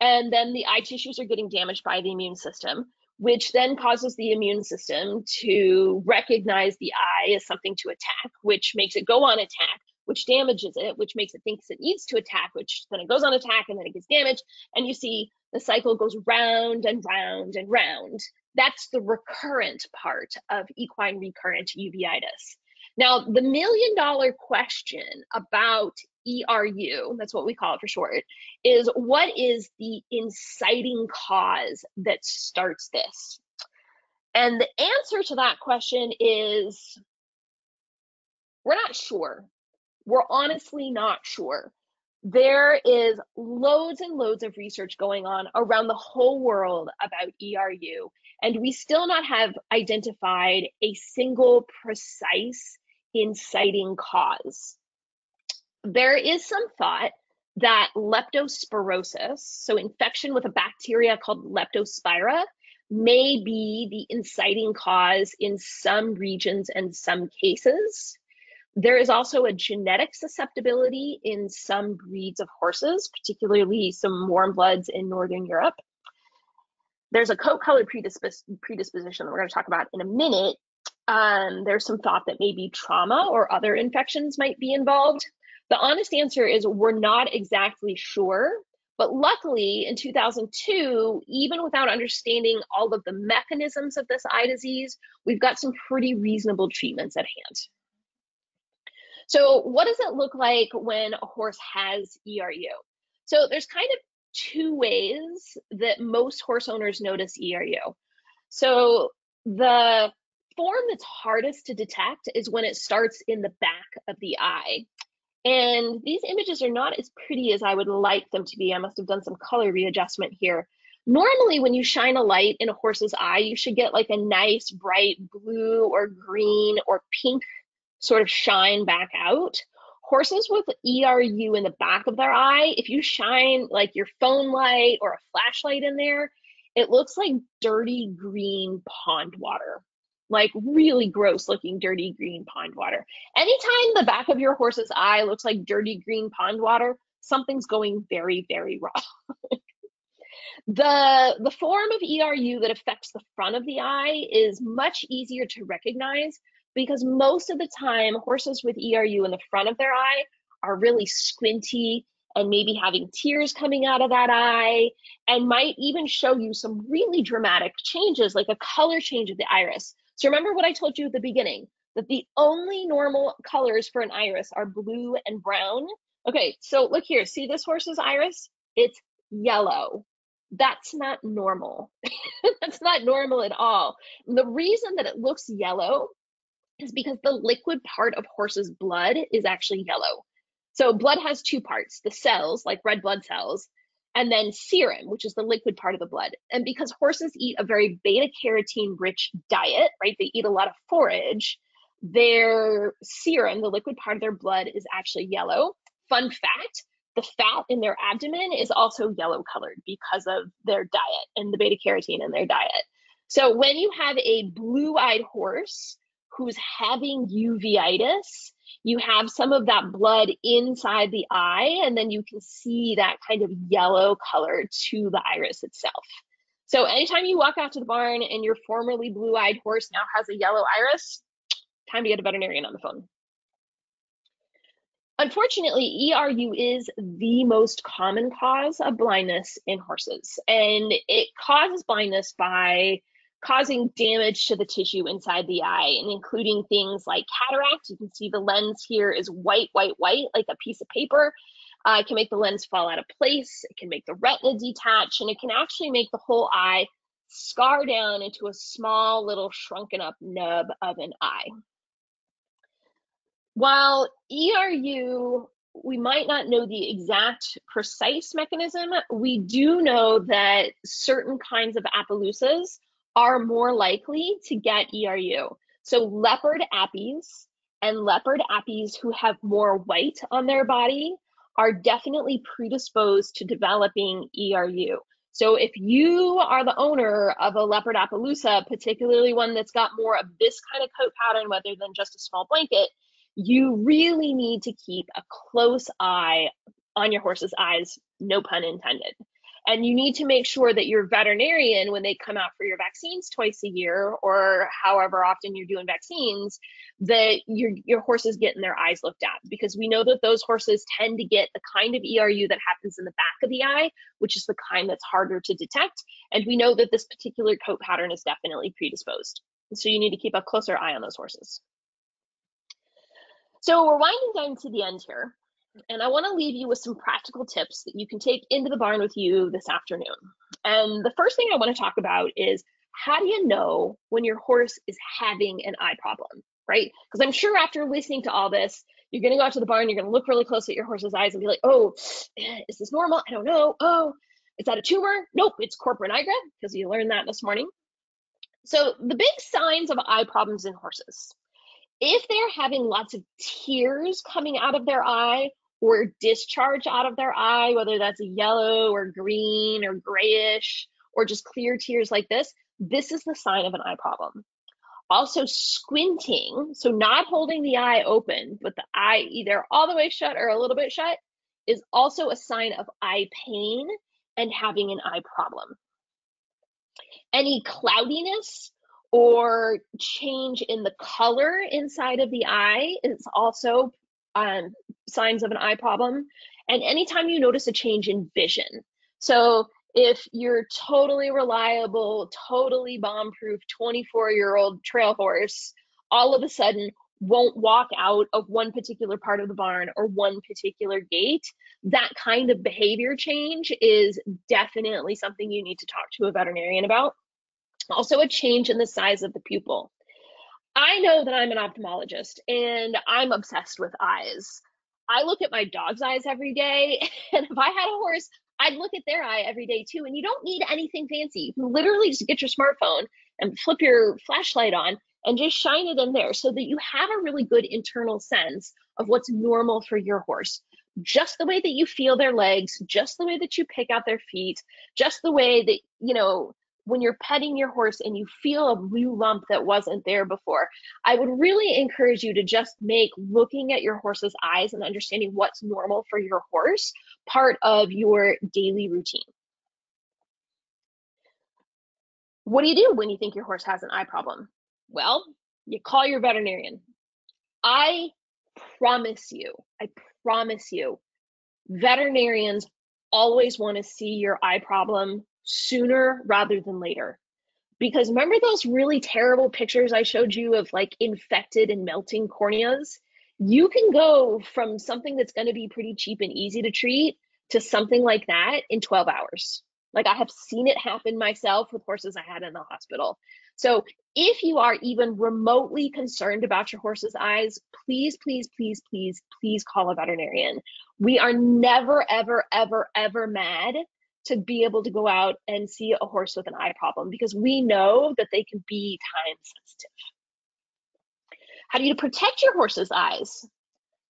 And then the eye tissues are getting damaged by the immune system, which then causes the immune system to recognize the eye as something to attack, which makes it go on attack, which damages it, which makes it thinks it needs to attack, which then it goes on attack and then it gets damaged. And you see the cycle goes round and round and round. That's the recurrent part of equine recurrent uveitis. Now, the million dollar question about ERU, that's what we call it for short, is what is the inciting cause that starts this? And the answer to that question is we're not sure. We're honestly not sure. There is loads and loads of research going on around the whole world about ERU, and we still not have identified a single precise inciting cause. There is some thought that leptospirosis, so infection with a bacteria called leptospira, may be the inciting cause in some regions and some cases. There is also a genetic susceptibility in some breeds of horses, particularly some warm bloods in Northern Europe. There's a coat color predispos predisposition that we're going to talk about in a minute. Um, there's some thought that maybe trauma or other infections might be involved. The honest answer is we're not exactly sure. But luckily, in 2002, even without understanding all of the mechanisms of this eye disease, we've got some pretty reasonable treatments at hand. So what does it look like when a horse has ERU? So there's kind of two ways that most horse owners notice ERU. So the form that's hardest to detect is when it starts in the back of the eye. And these images are not as pretty as I would like them to be. I must have done some color readjustment here. Normally, when you shine a light in a horse's eye, you should get like a nice bright blue or green or pink sort of shine back out. Horses with ERU in the back of their eye, if you shine like your phone light or a flashlight in there, it looks like dirty green pond water, like really gross looking dirty green pond water. Anytime the back of your horse's eye looks like dirty green pond water, something's going very, very (laughs) wrong. the, the form of ERU that affects the front of the eye is much easier to recognize because most of the time horses with ERU in the front of their eye are really squinty and maybe having tears coming out of that eye and might even show you some really dramatic changes like a color change of the iris. So remember what I told you at the beginning that the only normal colors for an iris are blue and brown. Okay, so look here, see this horse's iris? It's yellow. That's not normal. (laughs) That's not normal at all. the reason that it looks yellow is because the liquid part of horse's blood is actually yellow. So blood has two parts, the cells, like red blood cells, and then serum, which is the liquid part of the blood. And because horses eat a very beta carotene rich diet, right? They eat a lot of forage, their serum, the liquid part of their blood, is actually yellow. Fun fact the fat in their abdomen is also yellow colored because of their diet and the beta carotene in their diet. So when you have a blue eyed horse, who's having uveitis, you have some of that blood inside the eye, and then you can see that kind of yellow color to the iris itself. So anytime you walk out to the barn and your formerly blue-eyed horse now has a yellow iris, time to get a veterinarian on the phone. Unfortunately, ERU is the most common cause of blindness in horses, and it causes blindness by causing damage to the tissue inside the eye and including things like cataract. You can see the lens here is white, white, white, like a piece of paper. Uh, it can make the lens fall out of place. It can make the retina detach, and it can actually make the whole eye scar down into a small little shrunken up nub of an eye. While ERU, we might not know the exact precise mechanism, we do know that certain kinds of Appaloosas are more likely to get ERU. So leopard appies and leopard appies who have more white on their body are definitely predisposed to developing ERU. So if you are the owner of a leopard Appaloosa, particularly one that's got more of this kind of coat pattern rather than just a small blanket, you really need to keep a close eye on your horse's eyes, no pun intended. And you need to make sure that your veterinarian, when they come out for your vaccines twice a year or however often you're doing vaccines, that your, your horse is getting their eyes looked at because we know that those horses tend to get the kind of ERU that happens in the back of the eye, which is the kind that's harder to detect. And we know that this particular coat pattern is definitely predisposed. So you need to keep a closer eye on those horses. So we're winding down to the end here. And I want to leave you with some practical tips that you can take into the barn with you this afternoon. And the first thing I want to talk about is how do you know when your horse is having an eye problem, right? Because I'm sure after listening to all this, you're going to go out to the barn, you're going to look really close at your horse's eyes and be like, oh, eh, is this normal? I don't know. Oh, is that a tumor? Nope, it's corpora nigra, because you learned that this morning. So the big signs of eye problems in horses. If they're having lots of tears coming out of their eye or discharge out of their eye, whether that's yellow or green or grayish or just clear tears like this, this is the sign of an eye problem. Also, squinting, so not holding the eye open, but the eye either all the way shut or a little bit shut, is also a sign of eye pain and having an eye problem. Any cloudiness or change in the color inside of the eye is also um, signs of an eye problem. And anytime you notice a change in vision. So if you're totally reliable, totally bomb proof 24 year old trail horse, all of a sudden won't walk out of one particular part of the barn or one particular gate, that kind of behavior change is definitely something you need to talk to a veterinarian about. Also, a change in the size of the pupil. I know that I'm an ophthalmologist and I'm obsessed with eyes. I look at my dog's eyes every day, (laughs) and if I had a horse, I'd look at their eye every day too. And you don't need anything fancy. You can literally just get your smartphone and flip your flashlight on and just shine it in there so that you have a really good internal sense of what's normal for your horse. Just the way that you feel their legs, just the way that you pick out their feet, just the way that, you know, when you're petting your horse and you feel a new lump that wasn't there before, I would really encourage you to just make looking at your horse's eyes and understanding what's normal for your horse part of your daily routine. What do you do when you think your horse has an eye problem? Well, you call your veterinarian. I promise you, I promise you, veterinarians always want to see your eye problem sooner rather than later. Because remember those really terrible pictures I showed you of like infected and melting corneas? You can go from something that's going to be pretty cheap and easy to treat to something like that in 12 hours. Like I have seen it happen myself with horses I had in the hospital. So if you are even remotely concerned about your horse's eyes, please, please, please, please, please call a veterinarian. We are never, ever, ever, ever mad to be able to go out and see a horse with an eye problem because we know that they can be time sensitive. How do you protect your horse's eyes?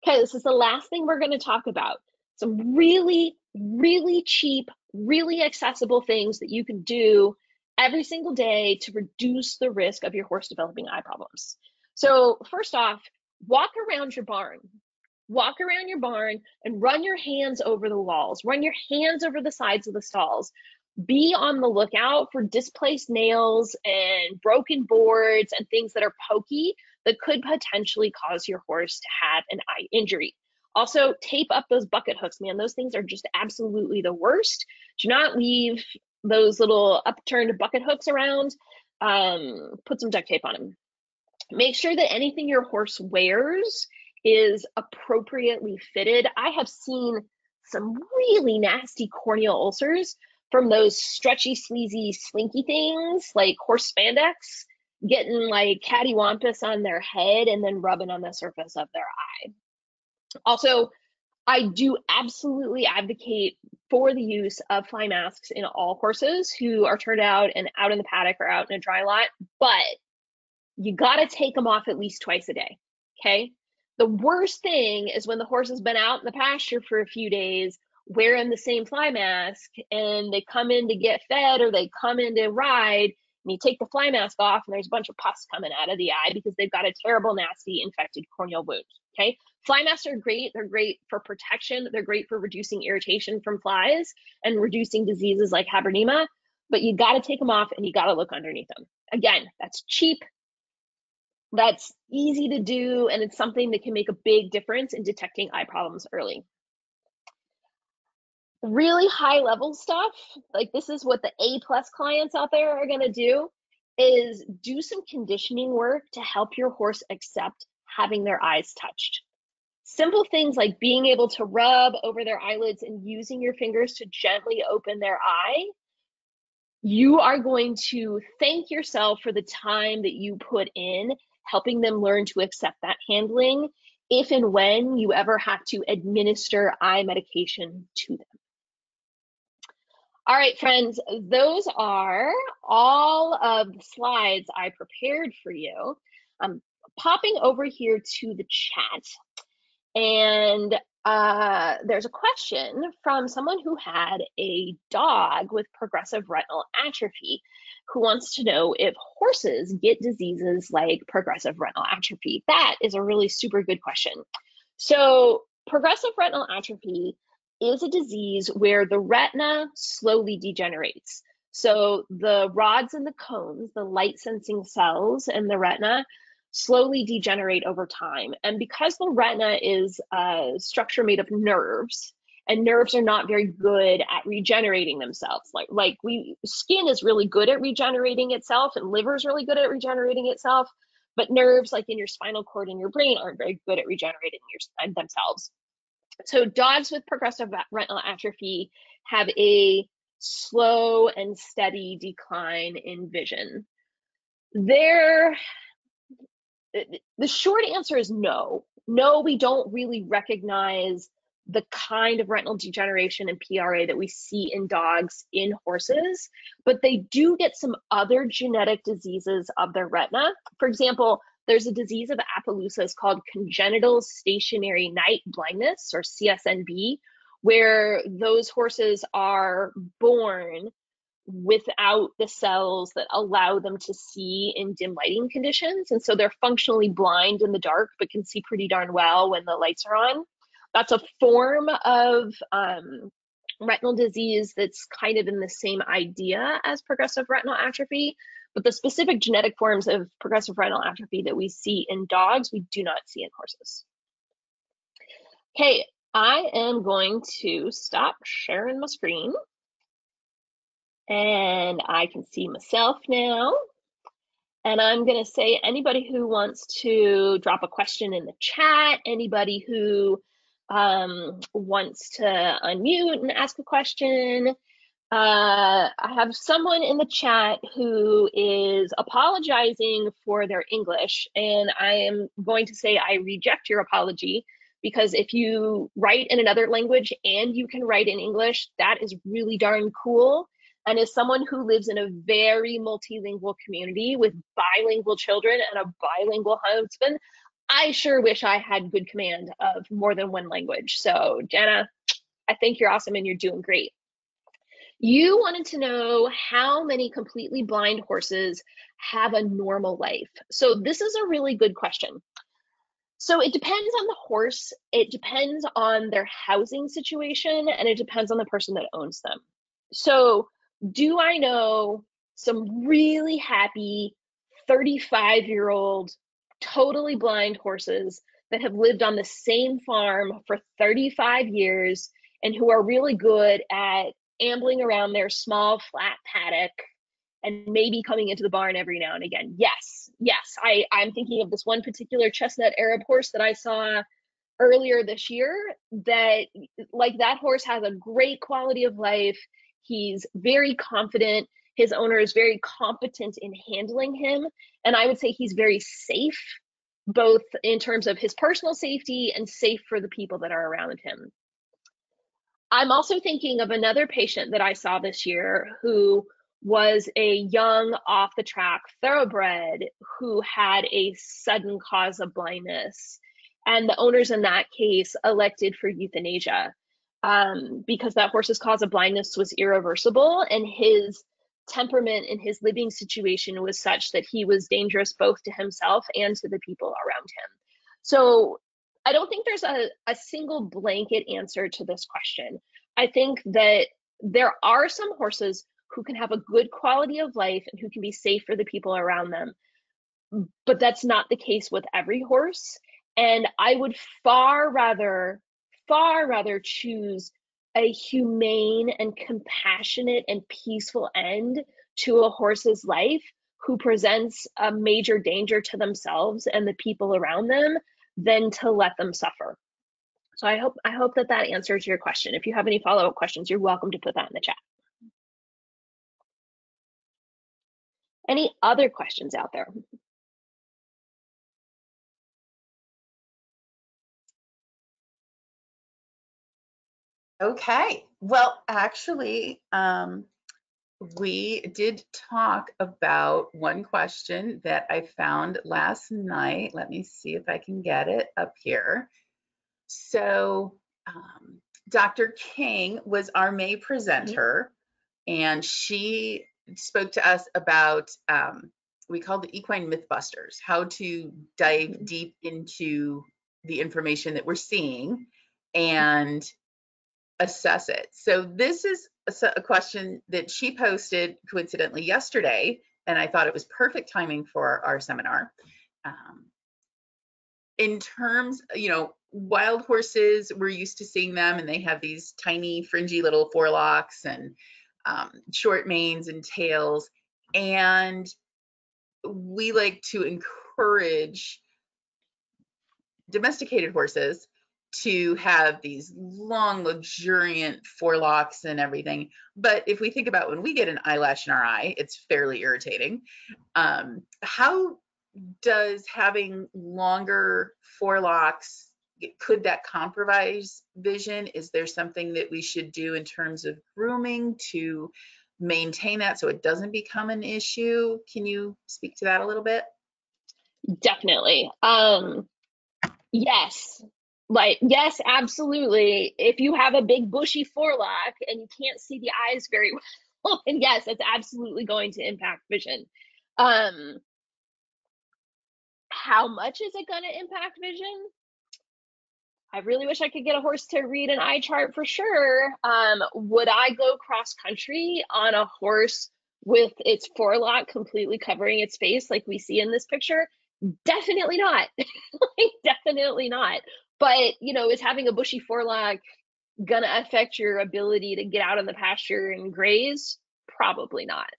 Okay, this is the last thing we're going to talk about. Some really, really cheap, really accessible things that you can do every single day to reduce the risk of your horse developing eye problems. So, first off, walk around your barn walk around your barn and run your hands over the walls, run your hands over the sides of the stalls. Be on the lookout for displaced nails and broken boards and things that are pokey that could potentially cause your horse to have an eye injury. Also, tape up those bucket hooks, man. Those things are just absolutely the worst. Do not leave those little upturned bucket hooks around. Um, put some duct tape on them. Make sure that anything your horse wears is appropriately fitted. I have seen some really nasty corneal ulcers from those stretchy, sleazy, slinky things like horse spandex, getting like cattywampus on their head and then rubbing on the surface of their eye. Also, I do absolutely advocate for the use of fly masks in all horses who are turned out and out in the paddock or out in a dry lot, but you got to take them off at least twice a day. Okay. The worst thing is when the horse has been out in the pasture for a few days wearing the same fly mask and they come in to get fed or they come in to ride and you take the fly mask off and there's a bunch of pus coming out of the eye because they've got a terrible nasty infected corneal wound okay? Fly masks are great. They're great for protection. They're great for reducing irritation from flies and reducing diseases like habronema but you got to take them off and you got to look underneath them again that's cheap that's easy to do and it's something that can make a big difference in detecting eye problems early. Really high level stuff like this is what the a plus clients out there are going to do is do some conditioning work to help your horse accept having their eyes touched. Simple things like being able to rub over their eyelids and using your fingers to gently open their eye. You are going to thank yourself for the time that you put in helping them learn to accept that handling if and when you ever have to administer eye medication to them. All right, friends, those are all of the slides I prepared for you. I'm popping over here to the chat. And uh, there's a question from someone who had a dog with progressive retinal atrophy who wants to know if horses get diseases like progressive retinal atrophy. That is a really super good question. So progressive retinal atrophy is a disease where the retina slowly degenerates. So the rods and the cones, the light sensing cells in the retina, slowly degenerate over time. And because the retina is a structure made of nerves, and nerves are not very good at regenerating themselves. Like like we skin is really good at regenerating itself, and liver is really good at regenerating itself. But nerves, like in your spinal cord and your brain, aren't very good at regenerating your, uh, themselves. So dogs with progressive retinal atrophy have a slow and steady decline in vision. There, the short answer is no. No, we don't really recognize the kind of retinal degeneration and PRA that we see in dogs in horses, but they do get some other genetic diseases of their retina. For example, there's a disease of Appaloosa called congenital stationary night blindness or CSNB, where those horses are born without the cells that allow them to see in dim lighting conditions. And so they're functionally blind in the dark, but can see pretty darn well when the lights are on. That's a form of um, retinal disease that's kind of in the same idea as progressive retinal atrophy, but the specific genetic forms of progressive retinal atrophy that we see in dogs, we do not see in horses. Okay, I am going to stop sharing my screen. And I can see myself now. And I'm going to say anybody who wants to drop a question in the chat, anybody who um, wants to unmute and ask a question, uh, I have someone in the chat who is apologizing for their English, and I am going to say I reject your apology because if you write in another language and you can write in English, that is really darn cool. And as someone who lives in a very multilingual community with bilingual children and a bilingual husband, I sure wish I had good command of more than one language. So, Jenna, I think you're awesome and you're doing great. You wanted to know how many completely blind horses have a normal life. So, this is a really good question. So, it depends on the horse, it depends on their housing situation, and it depends on the person that owns them. So, do I know some really happy 35 year old, totally blind horses that have lived on the same farm for 35 years and who are really good at ambling around their small flat paddock and maybe coming into the barn every now and again. Yes, yes. I, I'm thinking of this one particular chestnut Arab horse that I saw earlier this year that like that horse has a great quality of life. He's very confident. His owner is very competent in handling him. And I would say he's very safe, both in terms of his personal safety and safe for the people that are around him. I'm also thinking of another patient that I saw this year who was a young off the track thoroughbred who had a sudden cause of blindness. And the owners in that case elected for euthanasia. um, because that horse's cause of blindness was irreversible and his temperament in his living situation was such that he was dangerous both to himself and to the people around him. So I don't think there's a, a single blanket answer to this question. I think that there are some horses who can have a good quality of life and who can be safe for the people around them. But that's not the case with every horse. And I would far rather, far rather choose a humane and compassionate and peaceful end to a horse's life who presents a major danger to themselves and the people around them than to let them suffer. So I hope I hope that that answers your question. If you have any follow-up questions, you're welcome to put that in the chat. Any other questions out there? Okay. Well, actually, um, we did talk about one question that I found last night. Let me see if I can get it up here. So, um, Dr. King was our May presenter, and she spoke to us about um, we called the equine mythbusters, how to dive deep into the information that we're seeing and assess it. So this is a, question that she posted coincidentally yesterday, and I thought it was perfect timing for our seminar. Um, in terms, you know, wild horses, we're used to seeing them and they have these tiny fringy little forelocks and um, short manes and tails. And we like to encourage domesticated horses to have these long, luxuriant forelocks and everything. But if we think about when we get an eyelash in our eye, it's fairly irritating. Um, how does having longer forelocks could that compromise vision? Is there something that we should do in terms of grooming to maintain that so it doesn't become an issue? Can you speak to that a little bit? Definitely. Um, yes, like yes absolutely. If you have a big bushy forelock and you can't see the eyes very (laughs) well and yes it's absolutely going to impact vision. Um how much is it going to impact vision? I really wish i could get a horse to read an eye chart for sure. Um would i go cross country on a horse with its forelock completely covering its face like we see in this picture? Definitely not. (laughs) Like definitely not but, you know, is having a bushy forelock gonna affect your ability to get out in the pasture and graze? Probably not.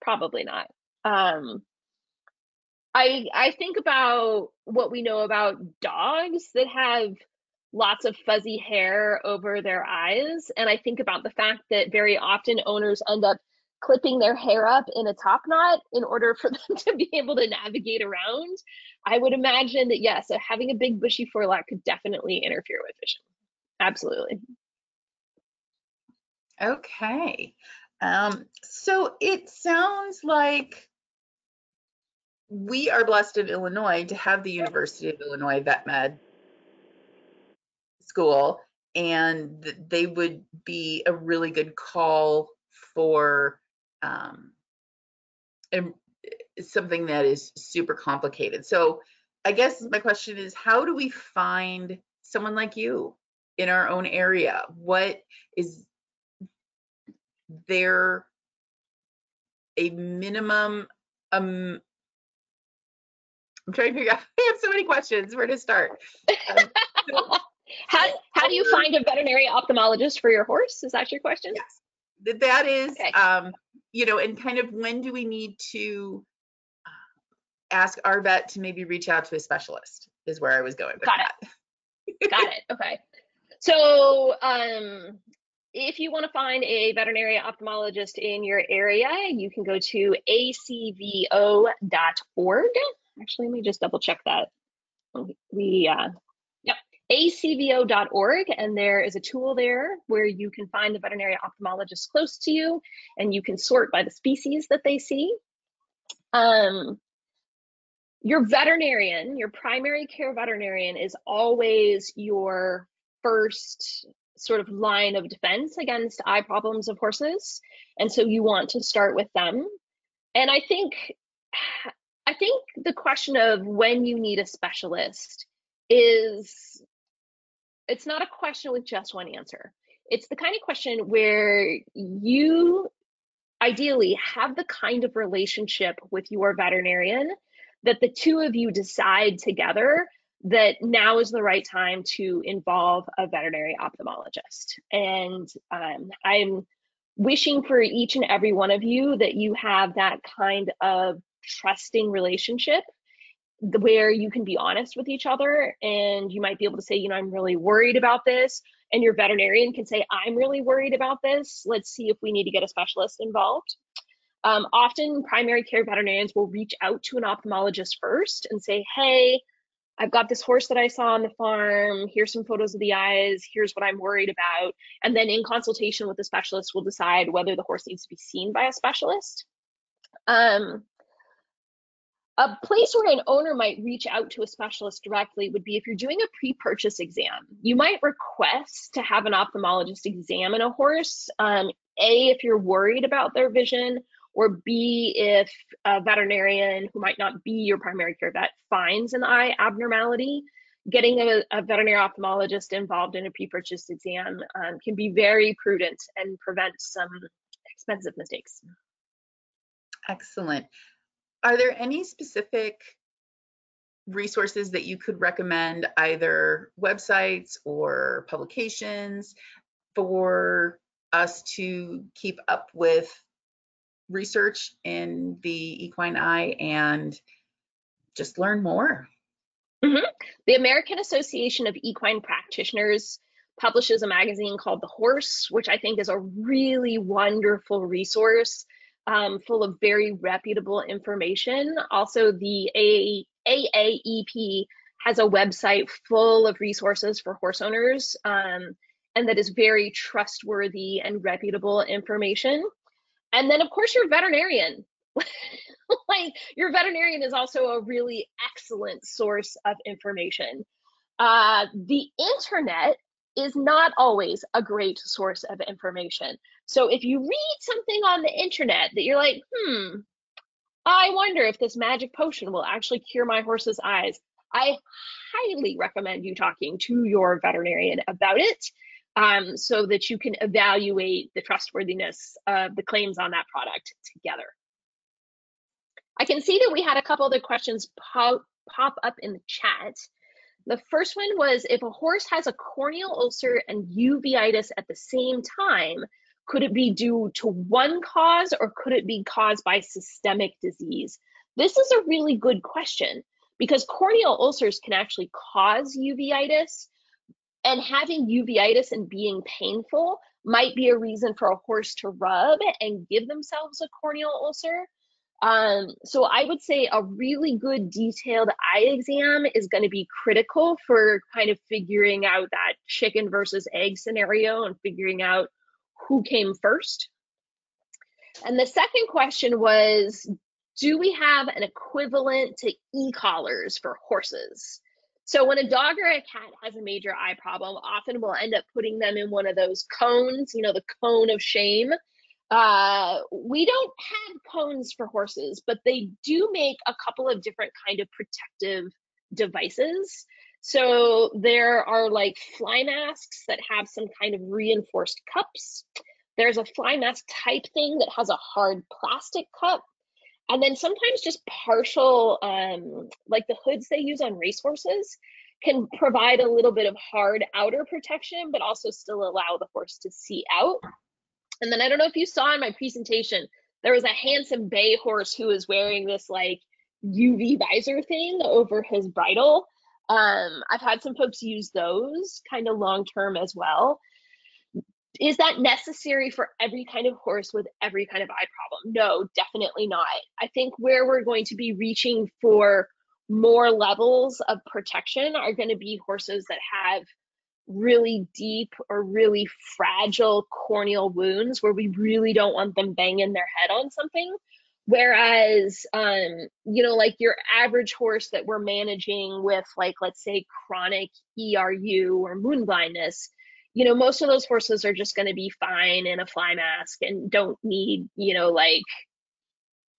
Probably not. Um, I I think about what we know about dogs that have lots of fuzzy hair over their eyes, and I think about the fact that very often owners end up clipping their hair up in a top knot in order for (laughs) them to be able to navigate around. I would imagine that yes, so having a big bushy forelock could definitely interfere with vision. Absolutely. Okay. Um, so it sounds like we are blessed in Illinois to have the University of Illinois Vet Med school, and they would be a really good call for um, something that is super complicated. So I guess my question is, how do we find someone like you in our own area? What is there a minimum um I'm trying to figure out (laughs) I have so many questions where to start. Um, so, (laughs) how how do you find a veterinary ophthalmologist for your horse? Is that your question? Yes. That is okay. um you know, and kind of when do we need to ask our vet to maybe reach out to a specialist is where I was going Got that. It. Got it. Okay. So um, if you want to find a veterinary ophthalmologist in your area, you can go to acvo.org. Actually, let me just double check that. We, uh, acvo.org, and there is a tool there where you can find the veterinary ophthalmologist close to you, and you can sort by the species that they see. Um, your veterinarian, your primary care veterinarian is always your first sort of line of defense against eye problems of horses. And so you want to start with them. And I think I think the question of when you need a specialist is it's not a question with just one answer. It's the kind of question where you ideally have the kind of relationship with your veterinarian that the two of you decide together that now is the right time to involve a veterinary ophthalmologist. And um, I'm wishing for each and every one of you that you have that kind of trusting relationship where you can be honest with each other and you might be able to say, you know, I'm really worried about this. And your veterinarian can say, I'm really worried about this. Let's see if we need to get a specialist involved. Um, often, primary care veterinarians will reach out to an ophthalmologist first and say, hey, I've got this horse that I saw on the farm. Here's some photos of the eyes. Here's what I'm worried about. And then, in consultation with the specialist, we'll decide whether the horse needs to be seen by a specialist. Um, a place where an owner might reach out to a specialist directly would be if you're doing a pre-purchase exam. You might request to have an ophthalmologist examine a horse. Um, a, if you're worried about their vision, or B, if a veterinarian who might not be your primary care vet finds an eye abnormality. Getting a, a veterinary ophthalmologist involved in a pre-purchase exam um, can be very prudent and prevent some expensive mistakes. Excellent are there any specific resources that you could recommend, either websites or publications, for us to keep up with research in the equine eye and just learn more? Mm-hmm. The American Association of Equine Practitioners publishes a magazine called The Horse, which I think is a really wonderful resource um, full of very reputable information. Also, the AAEP has a website full of resources for horse owners um, and that is very trustworthy and reputable information. And then, of course, your veterinarian. (laughs) like your veterinarian is also a really excellent source of information. Uh, the internet is not always a great source of information. So if you read something on the internet that you're like, hmm, I wonder if this magic potion will actually cure my horse's eyes, I highly recommend you talking to your veterinarian about it um, so that you can evaluate the trustworthiness of the claims on that product together. I can see that we had a couple other questions pop, pop up in the chat. The first one was if a horse has a corneal ulcer and uveitis at the same time, could it be due to one cause or could it be caused by systemic disease? This is a really good question because corneal ulcers can actually cause uveitis, and having uveitis and being painful might be a reason for a horse to rub and give themselves a corneal ulcer. Um, so I would say a really good detailed eye exam is going to be critical for kind of figuring out that chicken versus egg scenario and figuring out who came first. And the second question was, do we have an equivalent to e-collars for horses? So when a dog or a cat has a major eye problem, often we'll end up putting them in one of those cones, you know, the cone of shame uh, we don't have cones for horses, but they do make a couple of different kind of protective devices. So there are like fly masks that have some kind of reinforced cups. There's a fly mask type thing that has a hard plastic cup. And then sometimes just partial, um, like the hoods they use on racehorses, can provide a little bit of hard outer protection, but also still allow the horse to see out. And then I don't know if you saw in my presentation, there was a handsome bay horse who was wearing this like UV visor thing over his bridle. Um, I've had some folks use those kind of long term as well. Is that necessary for every kind of horse with every kind of eye problem? No, definitely not. I think where we're going to be reaching for more levels of protection are going to be horses that have really deep or really fragile corneal wounds where we really don't want them banging their head on something. Whereas, um, you know, like your average horse that we're managing with, like, let's say chronic ERU or moon blindness, you know, most of those horses are just going to be fine in a fly mask and don't need, you know, like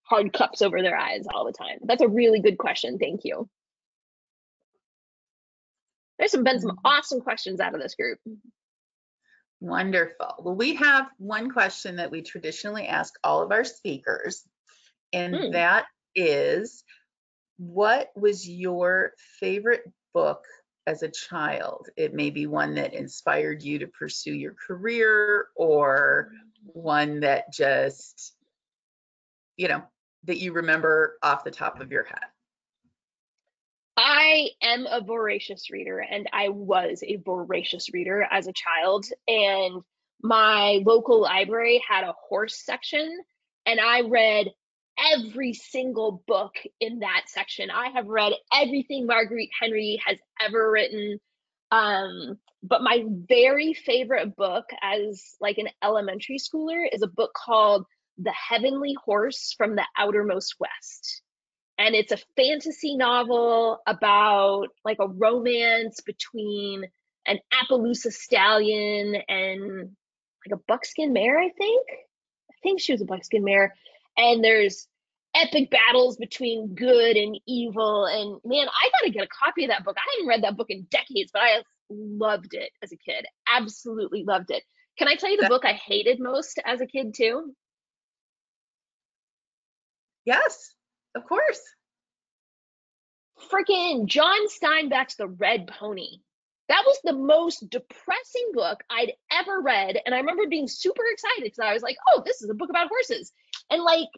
hard cups over their eyes all the time? That's a really good question. Thank you. There's some, been some Mm-hmm. awesome questions out of this group. Wonderful. Well, we have one question that we traditionally ask all of our speakers, and Hmm. that is what was your favorite book as a child? It may be one that inspired you to pursue your career or one that just, you know, that you remember off the top of your head. I am a voracious reader, and I was a voracious reader as a child. And my local library had a horse section, and I read every single book in that section. I have read everything Marguerite Henry has ever written. Um, but my very favorite book as like an elementary schooler is a book called The Heavenly Horse from the Outermost West and it's a fantasy novel about like a romance between an Appaloosa stallion and like a buckskin mare, I think. I think she was a buckskin mare. And there's epic battles between good and evil. And man, I gotta get a copy of that book. I haven't read that book in decades, but I loved it as a kid. Absolutely loved it. Can I tell you the That- book I hated most as a kid too? Yes, of course. freaking John Steinbeck's The Red Pony. That was the most depressing book I'd ever read. And I remember being super excited because I was like, oh, this is a book about horses. And like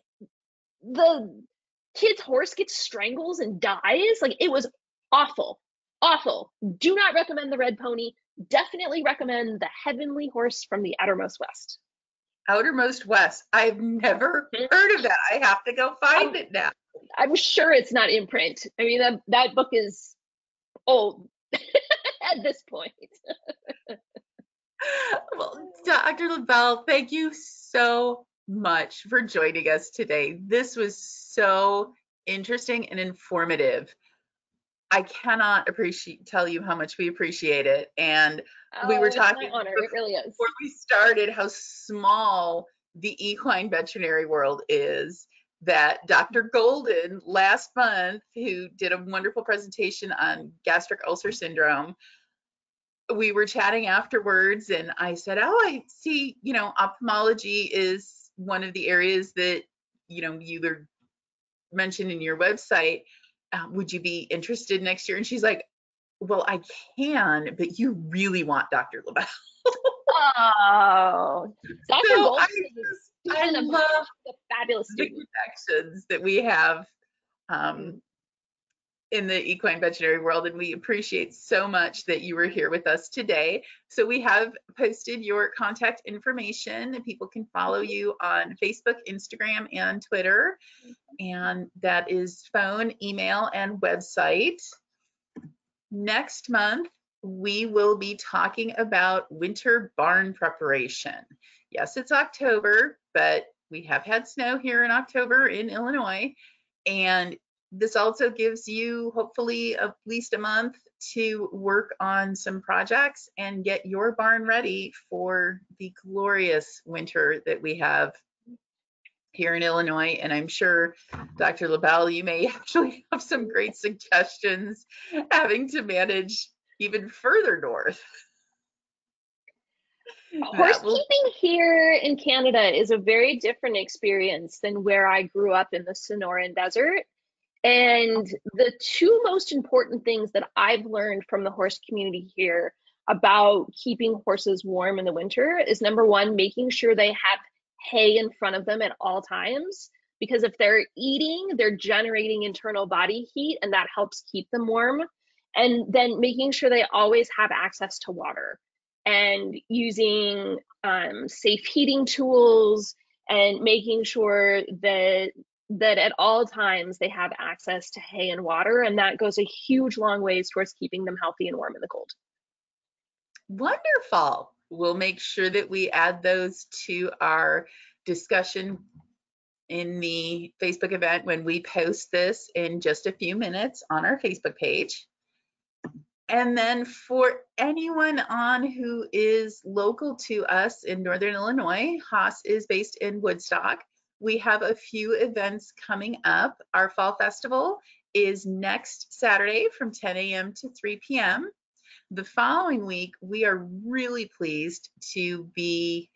the kid's horse gets strangles and dies. Like it was awful. Awful. Do not recommend The Red Pony. Definitely recommend The Heavenly Horse from the Outermost West. Outermost West. I've never Mhm. heard of that. I have to go find it now. I'm sure it's not in print. I mean, that, that book is old (laughs) at this point. (laughs) Well, Dr. Labelle, thank you so much for joining us today. This was so interesting and informative. I cannot appreciate tell you how much we appreciate it. And We were Oh, talking honor. It really is. before we started, how small the equine veterinary world is. That Dr. Golden last month, who did a wonderful presentation on gastric ulcer syndrome, we were chatting afterwards, and I said, "Oh, I see. You know, ophthalmology is one of the areas that you know you were mentioned in your website. Uh, would you be interested next year?" And she's like, "Well, I can, but you really want Dr. Labelle." Oh, Dr. So I is just- I student love a fabulous the connections that we have um, in the equine veterinary world, and we appreciate so much that you were here with us today. So we have posted your contact information, and people can follow you on Facebook, Instagram, and Twitter, and that is phone, email, and website. Next month, we will be talking about winter barn preparation. Yes, it's October, but we have had snow here in October in Illinois. And this also gives you hopefully at least a month to work on some projects and get your barn ready for the glorious winter that we have here in Illinois. And I'm sure, Dr. Labelle, you may (laughs) actually have some great suggestions having to manage even further north. Horse keeping here in Canada is a very different experience than where I grew up in the Sonoran Desert. And the two most important things that I've learned from the horse community here about keeping horses warm in the winter is number one, making sure they have hay in front of them at all times. Because if they're eating, they're generating internal body heat, and that helps keep them warm. And then making sure they always have access to water and using um, safe heating tools and making sure that that at all times they have access to hay and water and that goes a huge long ways towards keeping them healthy and warm in the cold Wonderful. We'll make sure that we add those to our discussion in the Facebook event when we post this in just a few minutes on our Facebook page. and then for anyone on who is local to us in Northern Illinois, HAHS is based in Woodstock. We have a few events coming up. Our fall festival is next Saturday from 10 a.m. to 3 p.m. The following week, we are really pleased to be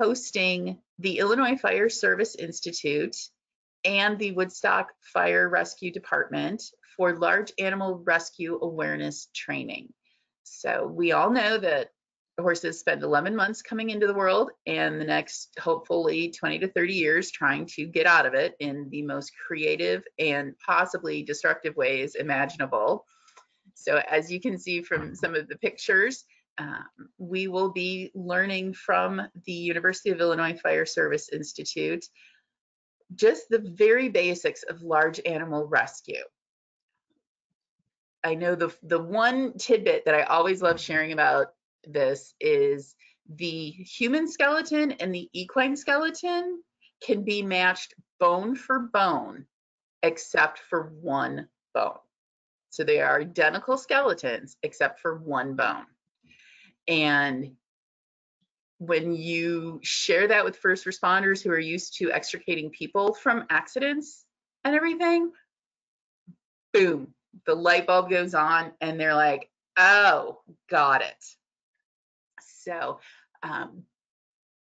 hosting the Illinois Fire Service Institute and the Woodstock Fire Rescue Department for large animal rescue awareness training. So we all know that horses spend 11 months coming into the world and the next hopefully 20 to 30 years trying to get out of it in the most creative and possibly destructive ways imaginable. So as you can see from some of the pictures, um, we will be learning from the University of Illinois Fire Service Institute just the very basics of large animal rescue. I know the the one tidbit that I always love sharing about this is the human skeleton and the equine skeleton can be matched bone for bone except for one bone. So they are identical skeletons except for one bone. And when you share that with first responders who are used to extricating people from accidents and everything, boom, the light bulb goes on and they're like, oh, got it. So um,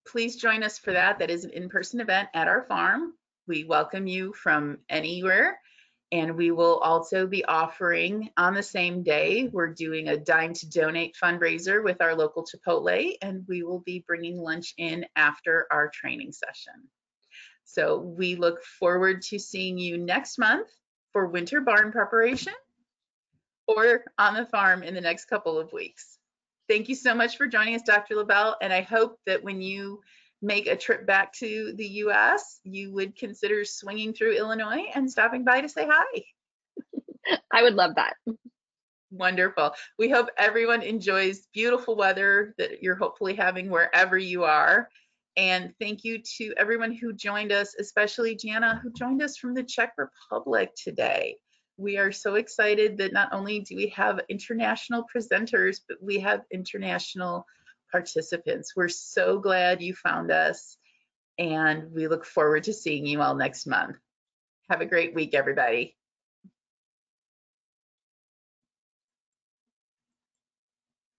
please join us for that. That is an in-person event at our farm. We welcome you from anywhere. And we will also be offering on the same day, we're doing a Dine to Donate fundraiser with our local Chipotle, and we will be bringing lunch in after our training session. So we look forward to seeing you next month for winter barn preparation or on the farm in the next couple of weeks. Thank you so much for joining us, Dr. Labelle, and I hope that when you make a trip back to the US, you would consider swinging through Illinois and stopping by to say hi. I would love that. Wonderful. We hope everyone enjoys beautiful weather that you're hopefully having wherever you are. And thank you to everyone who joined us, especially Jana, who joined us from the Czech Republic today. We are so excited that not only do we have international presenters, but we have international participants. We're so glad you found us, and we look forward to seeing you all next month. Have a great week, everybody.